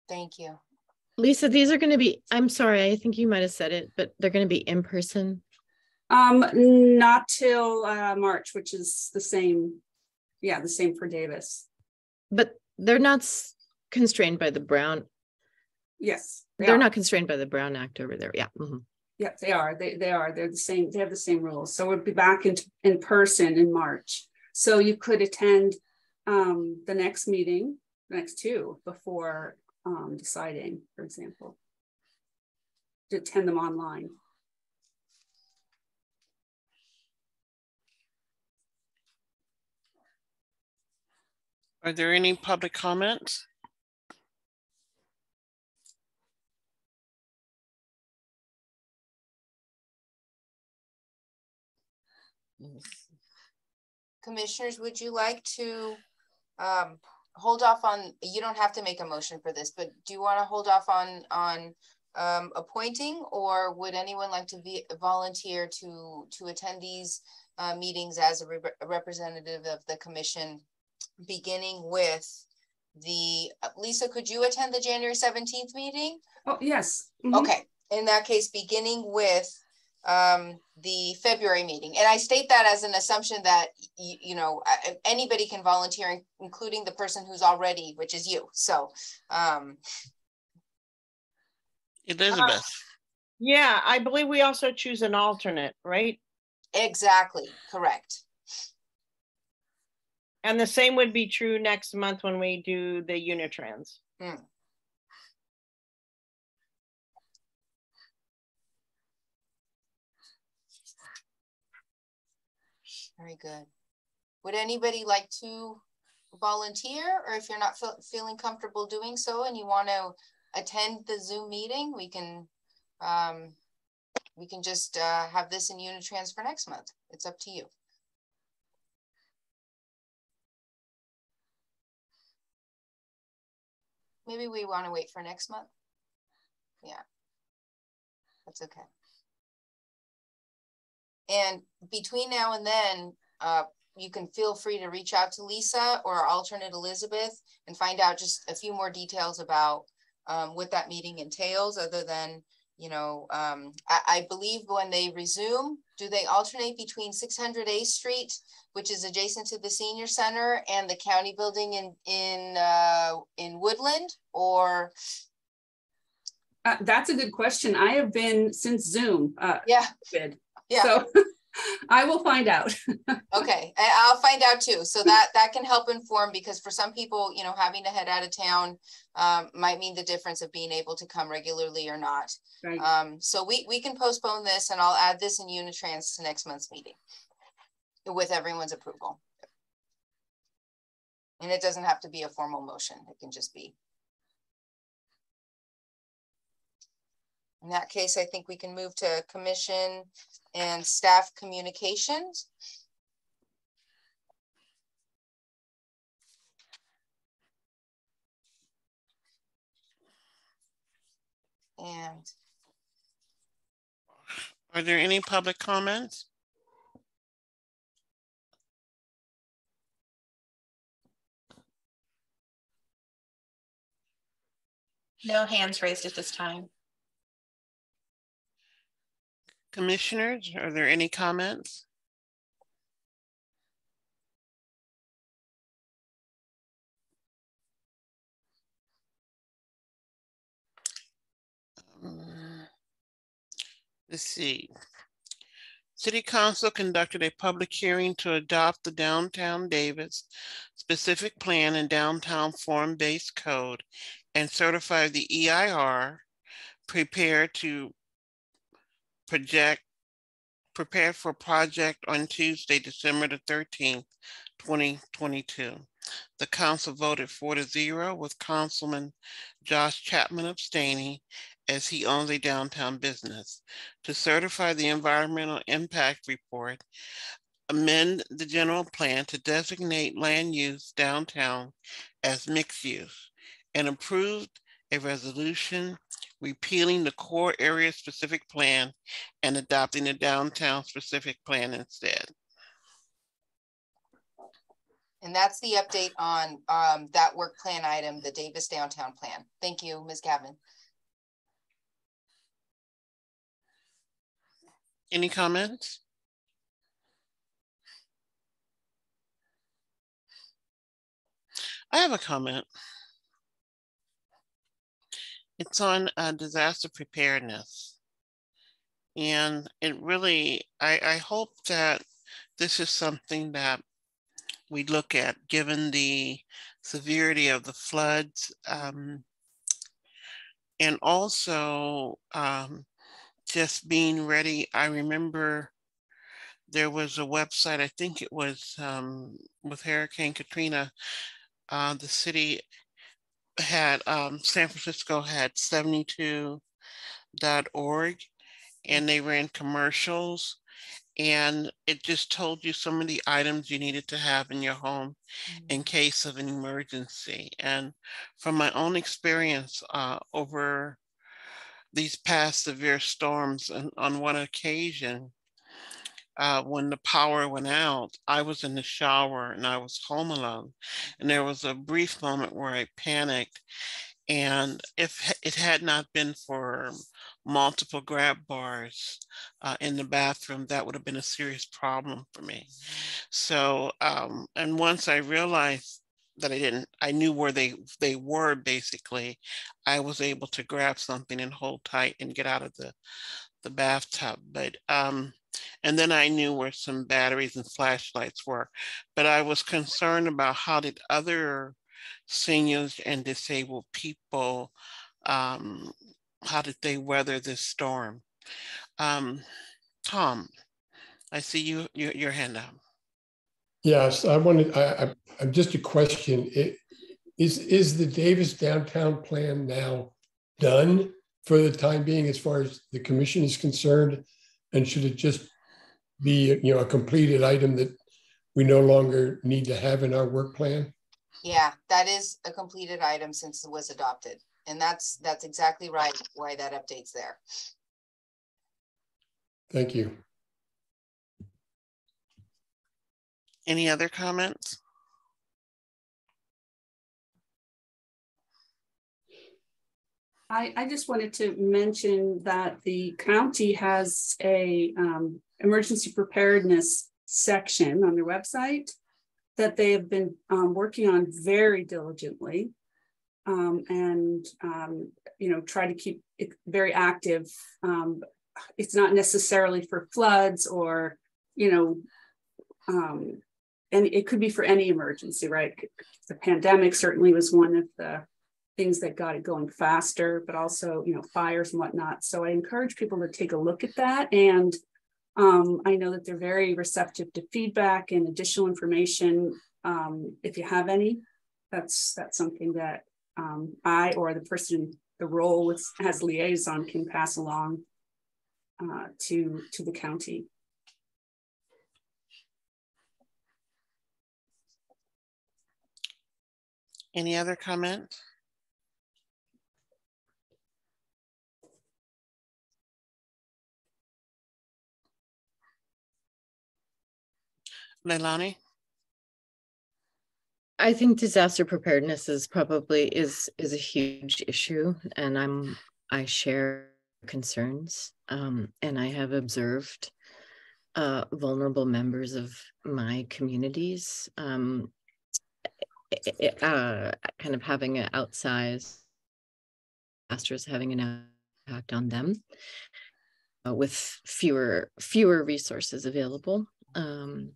Thank you. Lisa, these are going to be, I'm sorry, I think you might have said it, but they're going to be in person. Um, not till uh, March, which is the same. Yeah, the same for Davis. But they're not constrained by the Brown. Yes. they They're are. not constrained by the Brown Act over there. Yeah. mhm. Yep, they are. They, they are. They're the same. They have the same rules. So we'll be back in, in person in March. So you could attend um, the next meeting, the next two before um, deciding, for example. To attend them online. Are there any public comments? Commissioners, would you like to um, hold off on, you don't have to make a motion for this, but do you want to hold off on, on um, appointing? Or would anyone like to volunteer to, to attend these uh, meetings as a rep- a representative of the commission? Beginning with the, uh, Lisa, could you attend the January seventeenth meeting? Oh, yes. Mhm. Okay, in that case, beginning with um, the February meeting. And I state that as an assumption that, you, you know, a- a- anybody can volunteer, including the person who's already, which is you. So, um, Elizabeth, Yeah, I believe we also choose an alternate, right? exactly, correct. And the same would be true next month when we do the Unitrans. Hmm. Very good. Would anybody like to volunteer? Or if you're not feel- feeling comfortable doing so and you want to attend the Zoom meeting, we can, um, we can just, uh, have this in Unitrans for next month. It's up to you. Maybe we want to wait for next month. Yeah. That's okay. And between now and then, uh, you can feel free to reach out to Lisa or alternate Elizabeth and find out just a few more details about um, what that meeting entails, other than, you know, um, I, I believe when they resume, do they alternate between six hundred A Street, which is adjacent to the senior center and the county building in, in, uh, in Woodland? Or, Uh, that's a good question. I have been since Zoom. Uh, yeah, COVID. yeah. So I will find out. Okay, I'll find out too. So that, that can help inform, because for some people, you know, having to head out of town um, might mean the difference of being able to come regularly or not. Right. Um, so we, we can postpone this and I'll add this in Unitrans to next month's meeting with everyone's approval. And it doesn't have to be a formal motion. It can just be. In that case, I think we can move to commission and staff communications. And are there any public comments? No hands raised at this time. Commissioners, are there any comments? Um, Let's see. City Council conducted a public hearing to adopt the downtown Davis specific plan and downtown form-based code and certify the EIR prepared to project, prepared for project on Tuesday, December the thirteenth, twenty twenty-two. The council voted four to zero with Councilman Josh Chapman abstaining as he owns a downtown business. To certify the environmental impact report, amend the general plan to designate land use downtown as mixed use and approved a resolution repealing the core area specific plan and adopting the downtown specific plan instead. And that's the update on um, that work plan item, the Davis Downtown Plan. Thank you, Ms. Gavin. Any comments? I have a comment. It's on uh, disaster preparedness. And it really, I, I hope that this is something that we look at given the severity of the floods um, and also um, just being ready. I remember there was a website, I think it was um, with Hurricane Katrina, uh, the city had, um, San Francisco had 72.org and they ran commercials and it just told you some of the items you needed to have in your home mm-hmm. in case of an emergency. And from my own experience uh, over these past severe storms, and on one occasion, uh, when the power went out, I was in the shower and I was home alone. And there was a brief moment where I panicked. And if it had not been for multiple grab bars uh, in the bathroom, that would have been a serious problem for me. So, um, and once I realized that I didn't, I knew where they they were basically, I was able to grab something and hold tight and get out of the the bathtub. But um, and then I knew where some batteries and flashlights were. But I was concerned about how did other seniors and disabled people um, how did they weather this storm? Um, Tom, I see you, you your hand up. Yes, I wanted. I, I, just a question. It, is is the Davis downtown plan now done for the time being, as far as the commission is concerned, and should it just be you know a completed item that we no longer need to have in our work plan? Yeah, that is a completed item since it was adopted. And that's, that's exactly right, why that update's there. Thank you. Any other comments? I, I just wanted to mention that the county has a um, emergency preparedness section on their website that they have been um, working on very diligently um, and um, you know try to keep it very active. Um, it's not necessarily for floods or you know, um, and it could be for any emergency, right? The pandemic certainly was one of the things that got it going faster, but also you know fires and whatnot. So I encourage people to take a look at that and. Um, I know that they're very receptive to feedback and additional information. Um, if you have any, that's that's something that um, I or the person the role with as liaison can pass along uh, to to the county. Any other comment? Leilani? I think disaster preparedness is probably is is a huge issue, and I'm I share concerns, um, and I have observed uh, vulnerable members of my communities um, uh, kind of having an outsized disasters having an impact on them uh, with fewer fewer resources available. Um,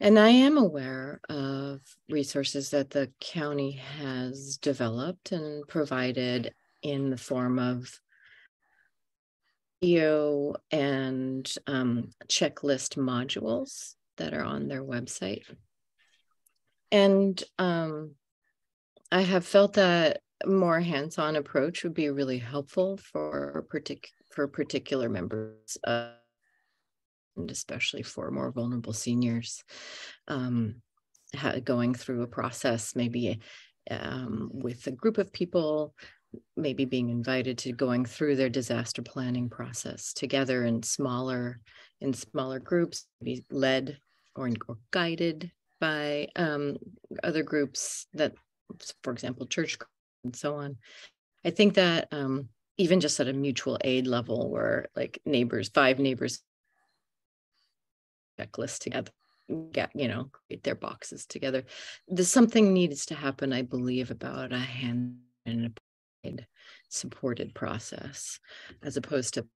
and I am aware of resources that the county has developed and provided in the form of video and um, checklist modules that are on their website. And um, I have felt that more hands-on approach would be really helpful for partic- for particular members of and especially for more vulnerable seniors um, going through a process maybe um, with a group of people maybe being invited to going through their disaster planning process together in smaller in smaller groups be led or, or guided by um, other groups that for example church and so on. I think that um, even just at a mutual aid level where like neighbors five neighbors checklist together get you know create their boxes together there's something needs to happen i believe about a hand and supported process as opposed to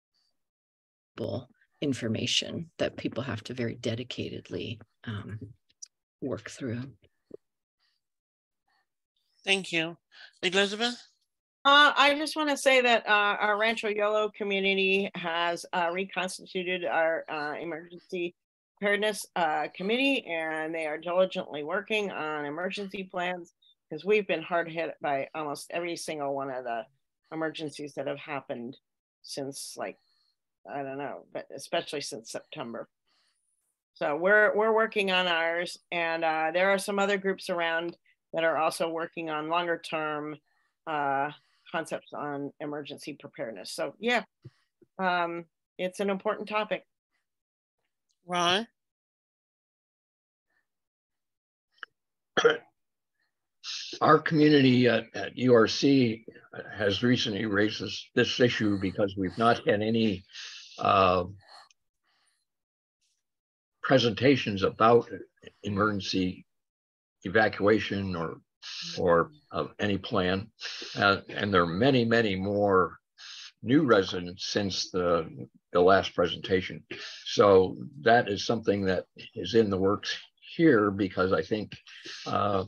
information that people have to very dedicatedly um, work through. Thank you. Elizabeth? Uh, I just want to say that uh, our Rancho Yolo community has uh, reconstituted our uh, emergency preparedness uh, committee, and they are diligently working on emergency plans because we've been hard hit by almost every single one of the emergencies that have happened since like I don't know, but especially since September. So we're we're working on ours, and uh, there are some other groups around that are also working on longer term uh, concepts on emergency preparedness. So yeah, um, it's an important topic. Ron? Our community at, at URC has recently raised this, this issue because we've not had any uh, presentations about emergency evacuation or or of any plan. Uh, and there are many, many more new residents since the, the last presentation. So that is something that is in the works here because I think uh,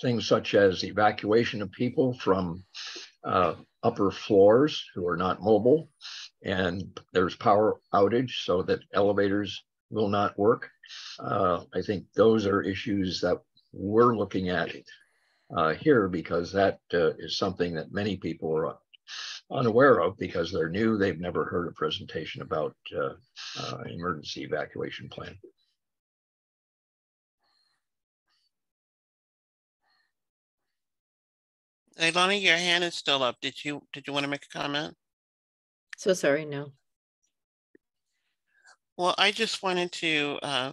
things such as evacuation of people from uh, upper floors who are not mobile and there's power outage so that elevators will not work. Uh, I think those are issues that we're looking at uh, here because that uh, is something that many people are unaware of because they're new. They've never heard a presentation about uh, uh, emergency evacuation plan. Leilani, your hand is still up. Did you did you want to make a comment? So sorry, no. Well, I just wanted to uh,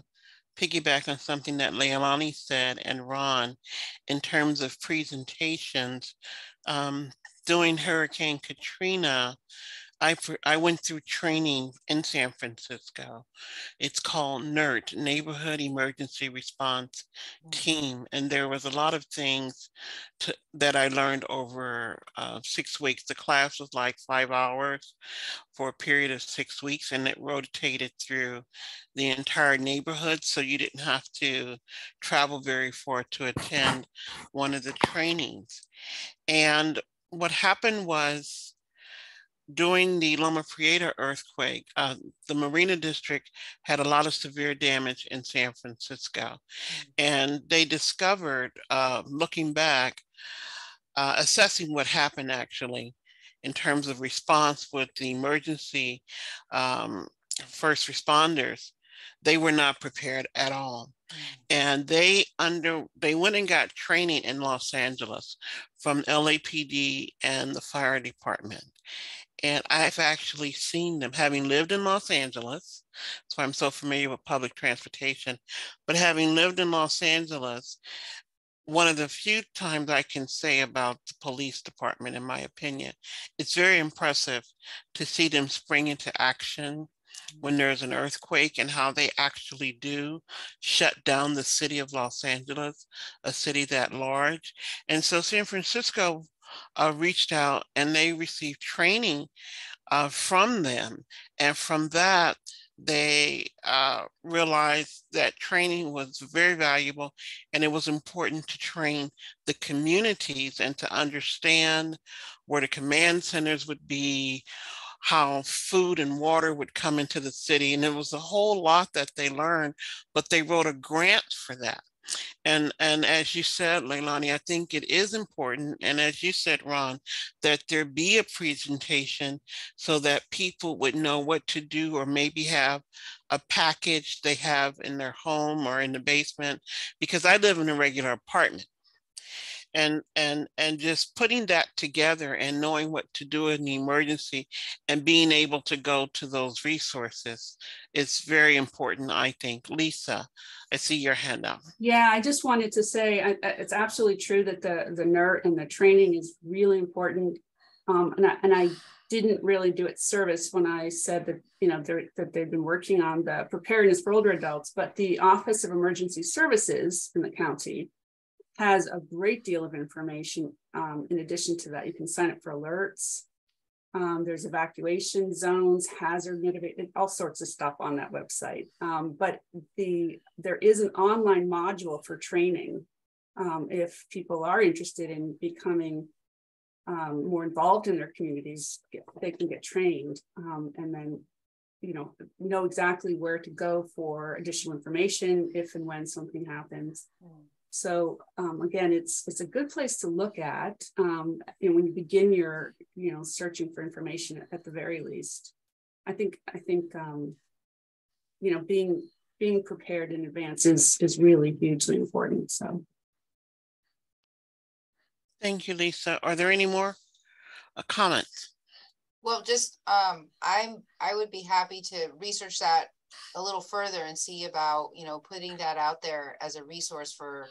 piggyback on something that Leilani said and Ron in terms of presentations. Um, during Hurricane Katrina, I, I went through training in San Francisco. It's called NERT, Neighborhood Emergency Response mm. Team. And there was a lot of things to, that I learned over uh, six weeks. The class was like five hours for a period of six weeks, and it rotated through the entire neighborhood. So you didn't have to travel very far to attend one of the trainings. And what happened was, during the Loma Prieta earthquake, uh, the Marina District had a lot of severe damage in San Francisco. And they discovered, uh, looking back, uh, assessing what happened actually in terms of response with the emergency um, first responders, they were not prepared at all. Mm-hmm. And they under they went and got training in Los Angeles from LAPD and the fire department. And I've actually seen them, having lived in Los Angeles. So I'm so familiar with public transportation. But having lived in Los Angeles, one of the few times I can say about the police department, in my opinion, it's very impressive to see them spring into action when there's an earthquake and how they actually do shut down the city of Los Angeles, a city that large. And so San Francisco uh, reached out and they received training uh, from them. And from that, they uh, realized that training was very valuable and it was important to train the communities and to understand where the command centers would be, how food and water would come into the city. And it was a whole lot that they learned, but they wrote a grant for that. And and as you said, Leilani, I think it is important, and as you said, Ron, that there be a presentation so that people would know what to do, or maybe have a package they have in their home or in the basement. Because I live in a regular apartment, and and and just putting that together and knowing what to do in the emergency and being able to go to those resources is very important i think. Lisa i see your hand up. Yeah i just wanted to say I, it's absolutely true that the the NERT and the training is really important um, and, I, and I didn't really do it service when I said that you know that they've been working on the preparedness for older adults, but the Office of Emergency Services in the county has a great deal of information. Um, in addition to that, you can sign up for alerts. Um, there's evacuation zones, hazard mitigation, all sorts of stuff on that website. Um, but the there is an online module for training um, if people are interested in becoming um, more involved in their communities, they can get trained um, and then, you know, know exactly where to go for additional information if and when something happens. Mm. So um, again, it's it's a good place to look at um, and when you begin your you know searching for information at, at the very least. I think I think um, you know being being prepared in advance is is really hugely important. So. Thank you, Lisa. Are there any more uh, comments? Well, just um, I'm I would be happy to research that a little further and see about you know putting that out there as a resource for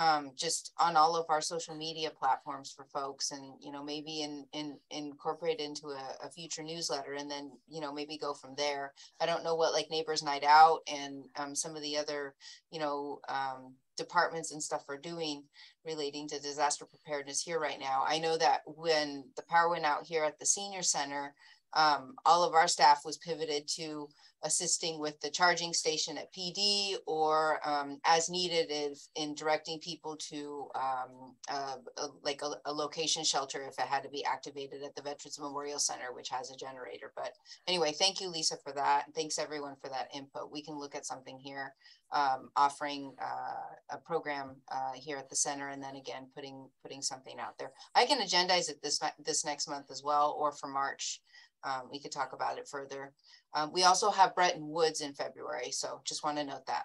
um, just on all of our social media platforms for folks and you know maybe in, in incorporate into a, a, future newsletter and then you know maybe go from there. I don't know what like neighbors night out and um, some of the other you know um, departments and stuff are doing relating to disaster preparedness here right now. I know that when the power went out here at the senior center um, all of our staff was pivoted to assisting with the charging station at PD or um, as needed is in directing people to um, uh, a, like a, a, location shelter if it had to be activated at the Veterans Memorial Center, which has a generator. But anyway, thank you, Lisa, for that. Thanks everyone for that input. We can look at something here, um, offering uh, a program uh, here at the center, and then again putting putting something out there. I can agendize it this this next month as well, or for March. Um, we could talk about it further. Um, we also have Bretton Woods in February, so just want to note that.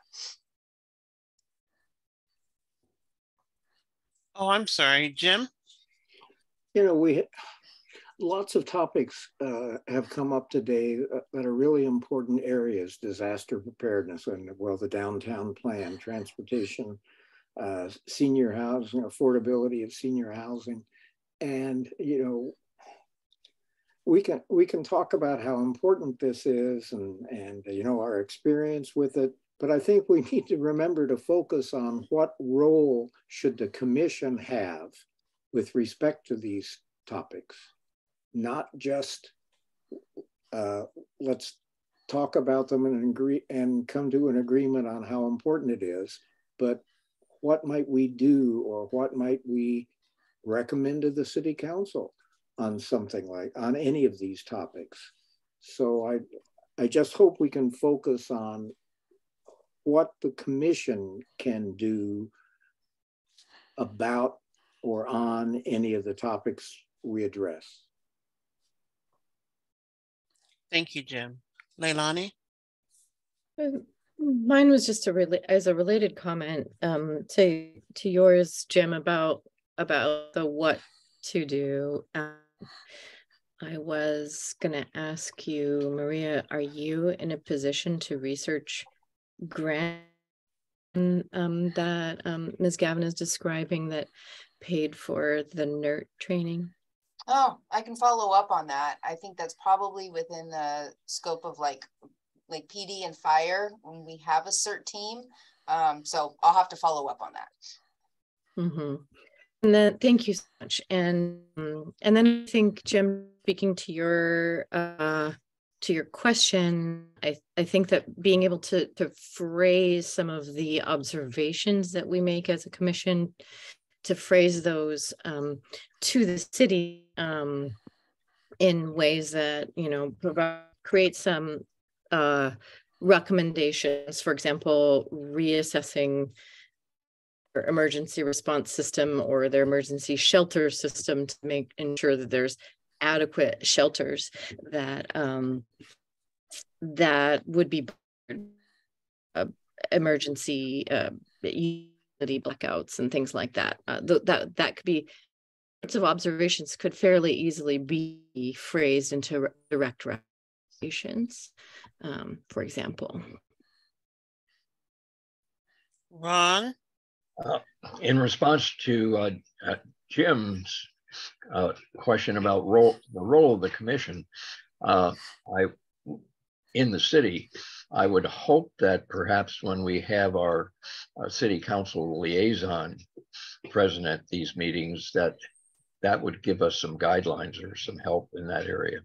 Oh, I'm sorry, Jim. You know, we lots of topics uh, have come up today that are really important areas: disaster preparedness and well, the downtown plan, transportation, uh, senior housing, affordability of senior housing, and you know, we can we can talk about how important this is and and you know our experience with it but i think we need to remember to focus on what role should the commission have with respect to these topics. Not just uh, let's talk about them and agree and come to an agreement on how important it is but what might we do or what might we recommend to the city council on something like on any of these topics. So I I just hope we can focus on what the commission can do about or on any of the topics we address. Thank you, Jim. Leilani? Mine was just a really as a related comment um, to to yours, Jim, about about the what to do. Um, I was going to ask you, Maria, are you in a position to research grant um, that um, Ms. Gavin is describing that paid for the NERT training? Oh, I can follow up on that. I think that's probably within the scope of like like PD and fire when we have a CERT team. Um, so I'll have to follow up on that. Mm-hmm. And then thank you so much. And and then I think Jim, speaking to your uh, to your question, I, I think that being able to to phrase some of the observations that we make as a commission, to phrase those um, to the city um, in ways that you know provide create some uh, recommendations. For example, reassessing emergency response system or their emergency shelter system to make ensure that there's adequate shelters that um, that would be uh, emergency uh, blackouts and things like that. Uh, th- that that could be sorts of observations could fairly easily be phrased into direct recommendations, um, for example. Ron. Uh, in response to uh, uh, Jim's uh, question about role, the role of the commission, uh, I, in the city, I would hope that perhaps when we have our, our city council liaison present at these meetings, that that would give us some guidelines or some help in that area.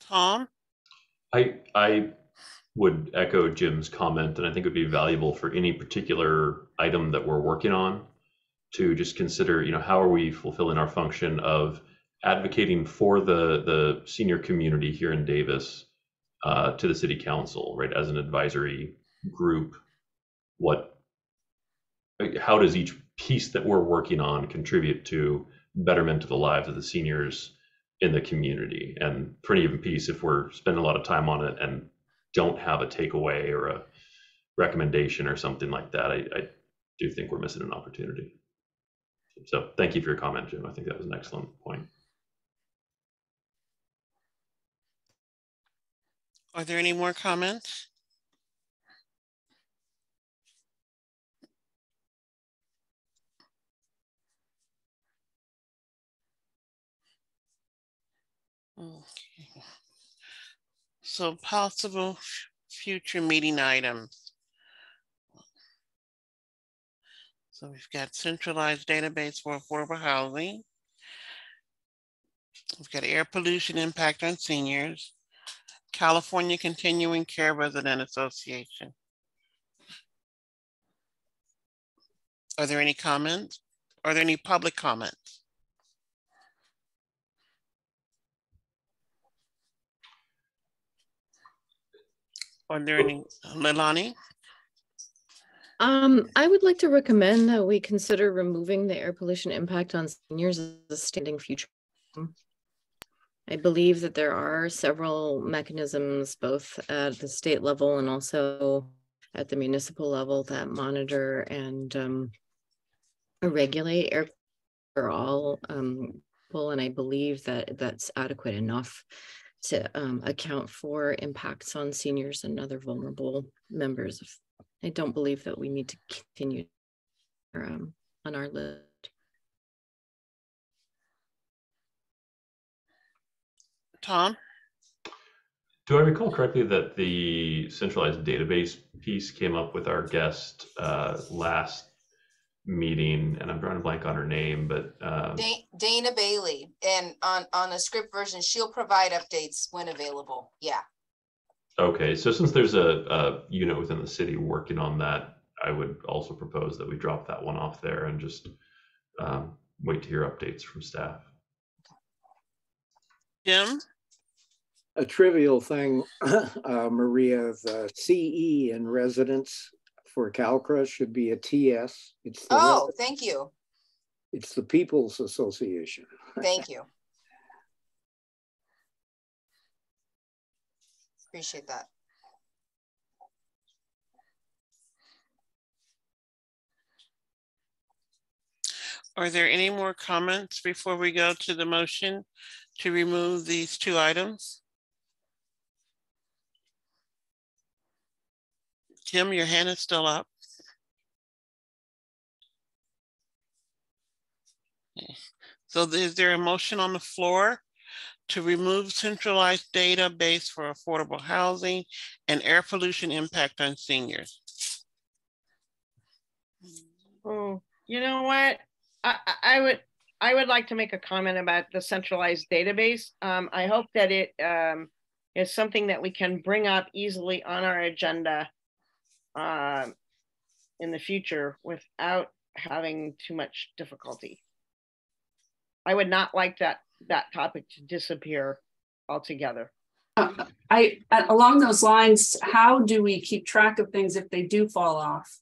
Tom? I I would echo Jim's comment, and I think it would be valuable for any particular item that we're working on to just consider, you know, how are we fulfilling our function of advocating for the the senior community here in Davis uh, to the city council, right? As an advisory group, what, how does each piece that we're working on contribute to betterment of the lives of the seniors in the community? And for any piece, if we're spending a lot of time on it and don't have a takeaway or a recommendation or something like that, I, I do think we're missing an opportunity. So thank you for your comment, Jim. I think that was an excellent point. Are there any more comments? Okay. So possible future meeting items. So we've got centralized database for affordable housing. We've got air pollution impact on seniors. California Continuing Care Resident Association. Are there any comments? Are there any public comments? Are there any, Leilani? Um, I would like to recommend that we consider removing the air pollution impact on seniors as a standing future. I believe that there are several mechanisms, both at the state level and also at the municipal level, that monitor and um, regulate air for all um, people. And I believe that that's adequate enough to um, account for impacts on seniors and other vulnerable members. I don't believe that we need to continue um, on our list. Tom? Do I recall correctly that the centralized database piece came up with our guest uh, last meeting, and I'm drawing a blank on her name, but um, Dana Bailey, and on, on a script version, she'll provide updates when available. Yeah. okay. So since there's a, a unit within the city working on that, I would also propose that we drop that one off there and just um, wait to hear updates from staff. Jim? A trivial thing, uh, Maria, the CE in residence for CalCRA should be a TS. It's the, Oh, thank you. it's the People's Association. Thank you. Appreciate that. Are there any more comments before we go to the motion to remove these two items? Tim, your hand is still up. So is there a motion on the floor to remove centralized database for affordable housing and air pollution impact on seniors? Oh, you know what? I, I- I would, I would like to make a comment about the centralized database. Um, I hope that it, um, is something that we can bring up easily on our agenda um, in the future without having too much difficulty. I would not like that, that topic to disappear altogether. Uh, I, uh, along those lines, how do we keep track of things if they do fall off?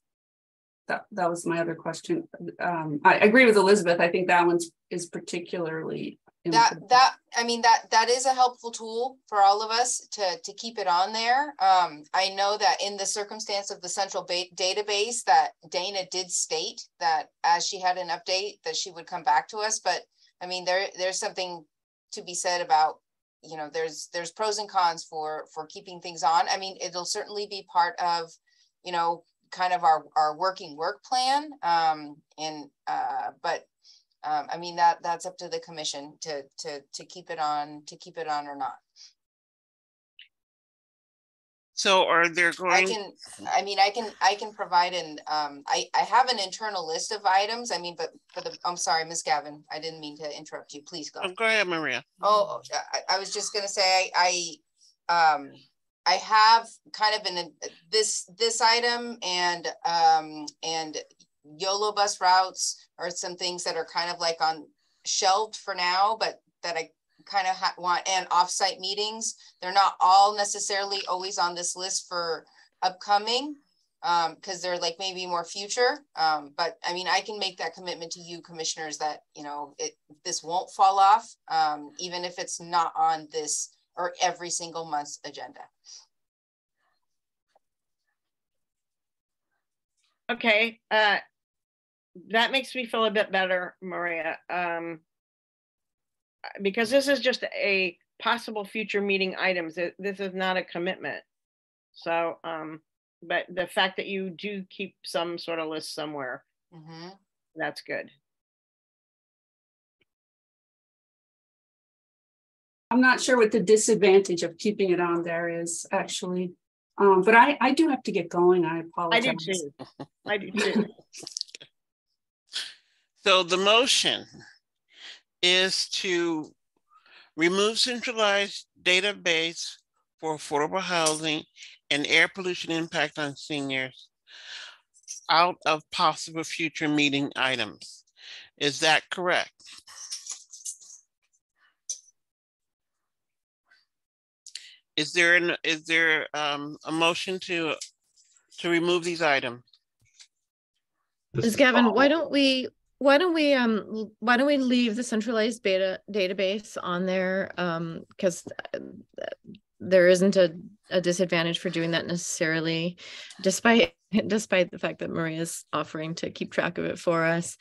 That, that was my other question. Um, I agree with Elizabeth. I think that one is particularly. That, that, I mean, that, that is a helpful tool for all of us to, to keep it on there. Um, I know that in the circumstance of the central ba- database that Dana did state that as she had an update, that she would come back to us, but I mean, there, there's something to be said about, you know, there's, there's pros and cons for, for keeping things on. I mean, it'll certainly be part of, you know, kind of our, our working work plan. Um, and, uh, but, um, I mean, that, that's up to the commission to, to, to keep it on, to keep it on or not. So are there I can, I mean, I can, I can provide an, um, I, I have an internal list of items. I mean, but for the, I'm sorry, Miss Gavin, I didn't mean to interrupt you. Please go. oh, go ahead, Maria. Oh, I, I was just gonna say, I, I, um, I have kind of in this, this item and, um, and YOLO bus routes are some things that are kind of like on shelved for now, but that I kind of ha- want, and offsite meetings. They're not all necessarily always on this list for upcoming, um, because they're like maybe more future. Um, but I mean, I can make that commitment to you commissioners that, you know, it, this won't fall off, um, even if it's not on this or every single month's agenda. Okay, uh, that makes me feel a bit better, Maria. Um, because this is just a possible future meeting items. It- This is not a commitment. So, um, but the fact that you do keep some sort of list somewhere, Mhm. that's good. I'm not sure what the disadvantage of keeping it on there is actually. Um, but I, I do have to get going. I apologize. I apologize. do too. I do too. So the motion is to remove centralized database for affordable housing and air pollution impact on seniors out of possible future meeting items. Is that correct? Is there an, is there um, a motion to, to remove these items? Ms. Gavin, why don't we, why don't we, um, why don't we leave the centralized beta database on there? Um, because there isn't a, a disadvantage for doing that necessarily, despite, despite the fact that Maria's offering to keep track of it for us.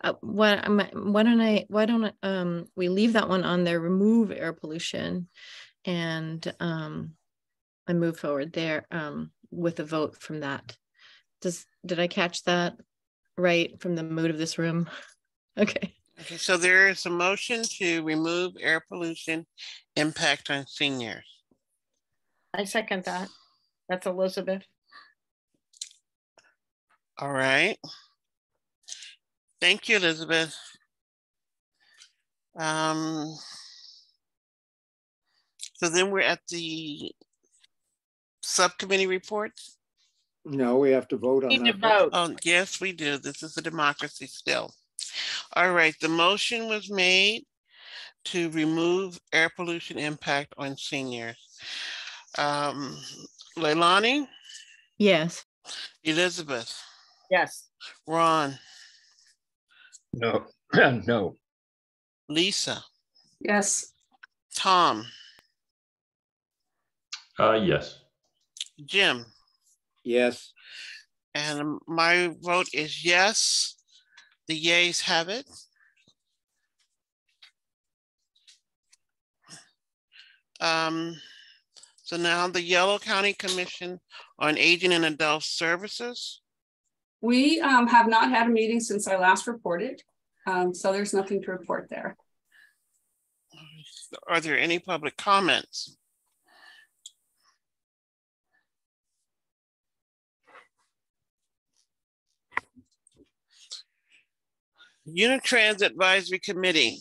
Uh, why, why don't I, why don't, um, we leave that one on there, remove air pollution? And, um, and move forward there, um, with a vote from that. Does, did I catch that? Right from the mood of this room. Okay. Okay, so there is a motion to remove air pollution impact on seniors. I second that. That's Elizabeth. All right. Thank you, Elizabeth. Um, so then we're at the subcommittee reports. No, we have to vote on Need to that. vote. Oh, yes, we do. This is a democracy still. All right, the motion was made to remove air pollution impact on seniors. Um, Leilani, Yes. Elizabeth, Yes. Ron, No, no, Lisa, Yes, Tom, Uh, yes. Jim, Yes, and my vote is yes. The yays have it. Um, so now the Yolo County Commission on Aging and Adult Services. we um have not had a meeting since I last reported. Um, so there's nothing to report there. Are there any public comments? Unitrans Advisory Committee.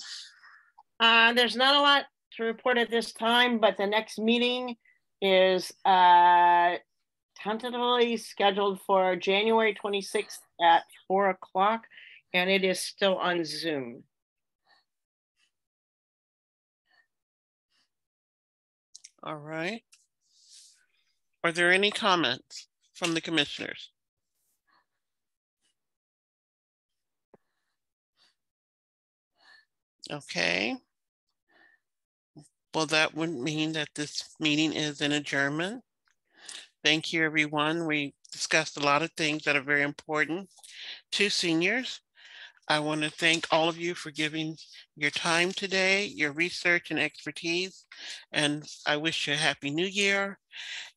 Uh, there's not a lot to report at this time, but the next meeting is uh tentatively scheduled for January twenty-sixth at four o'clock, and it is still on Zoom. All right. Are there any comments from the commissioners? Okay. Well, that would mean that this meeting is in adjournment. Thank you, everyone. We discussed a lot of things that are very important to seniors. I want to thank all of you for giving your time today, your research and expertise. And I wish you a happy new year.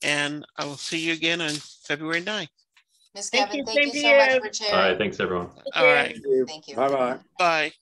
And I will see you again on February 9th. Ms. Thank Gavin, you, thank same you to so much you. for All right. Thanks, everyone. All right, Thank you. bye-bye. bye.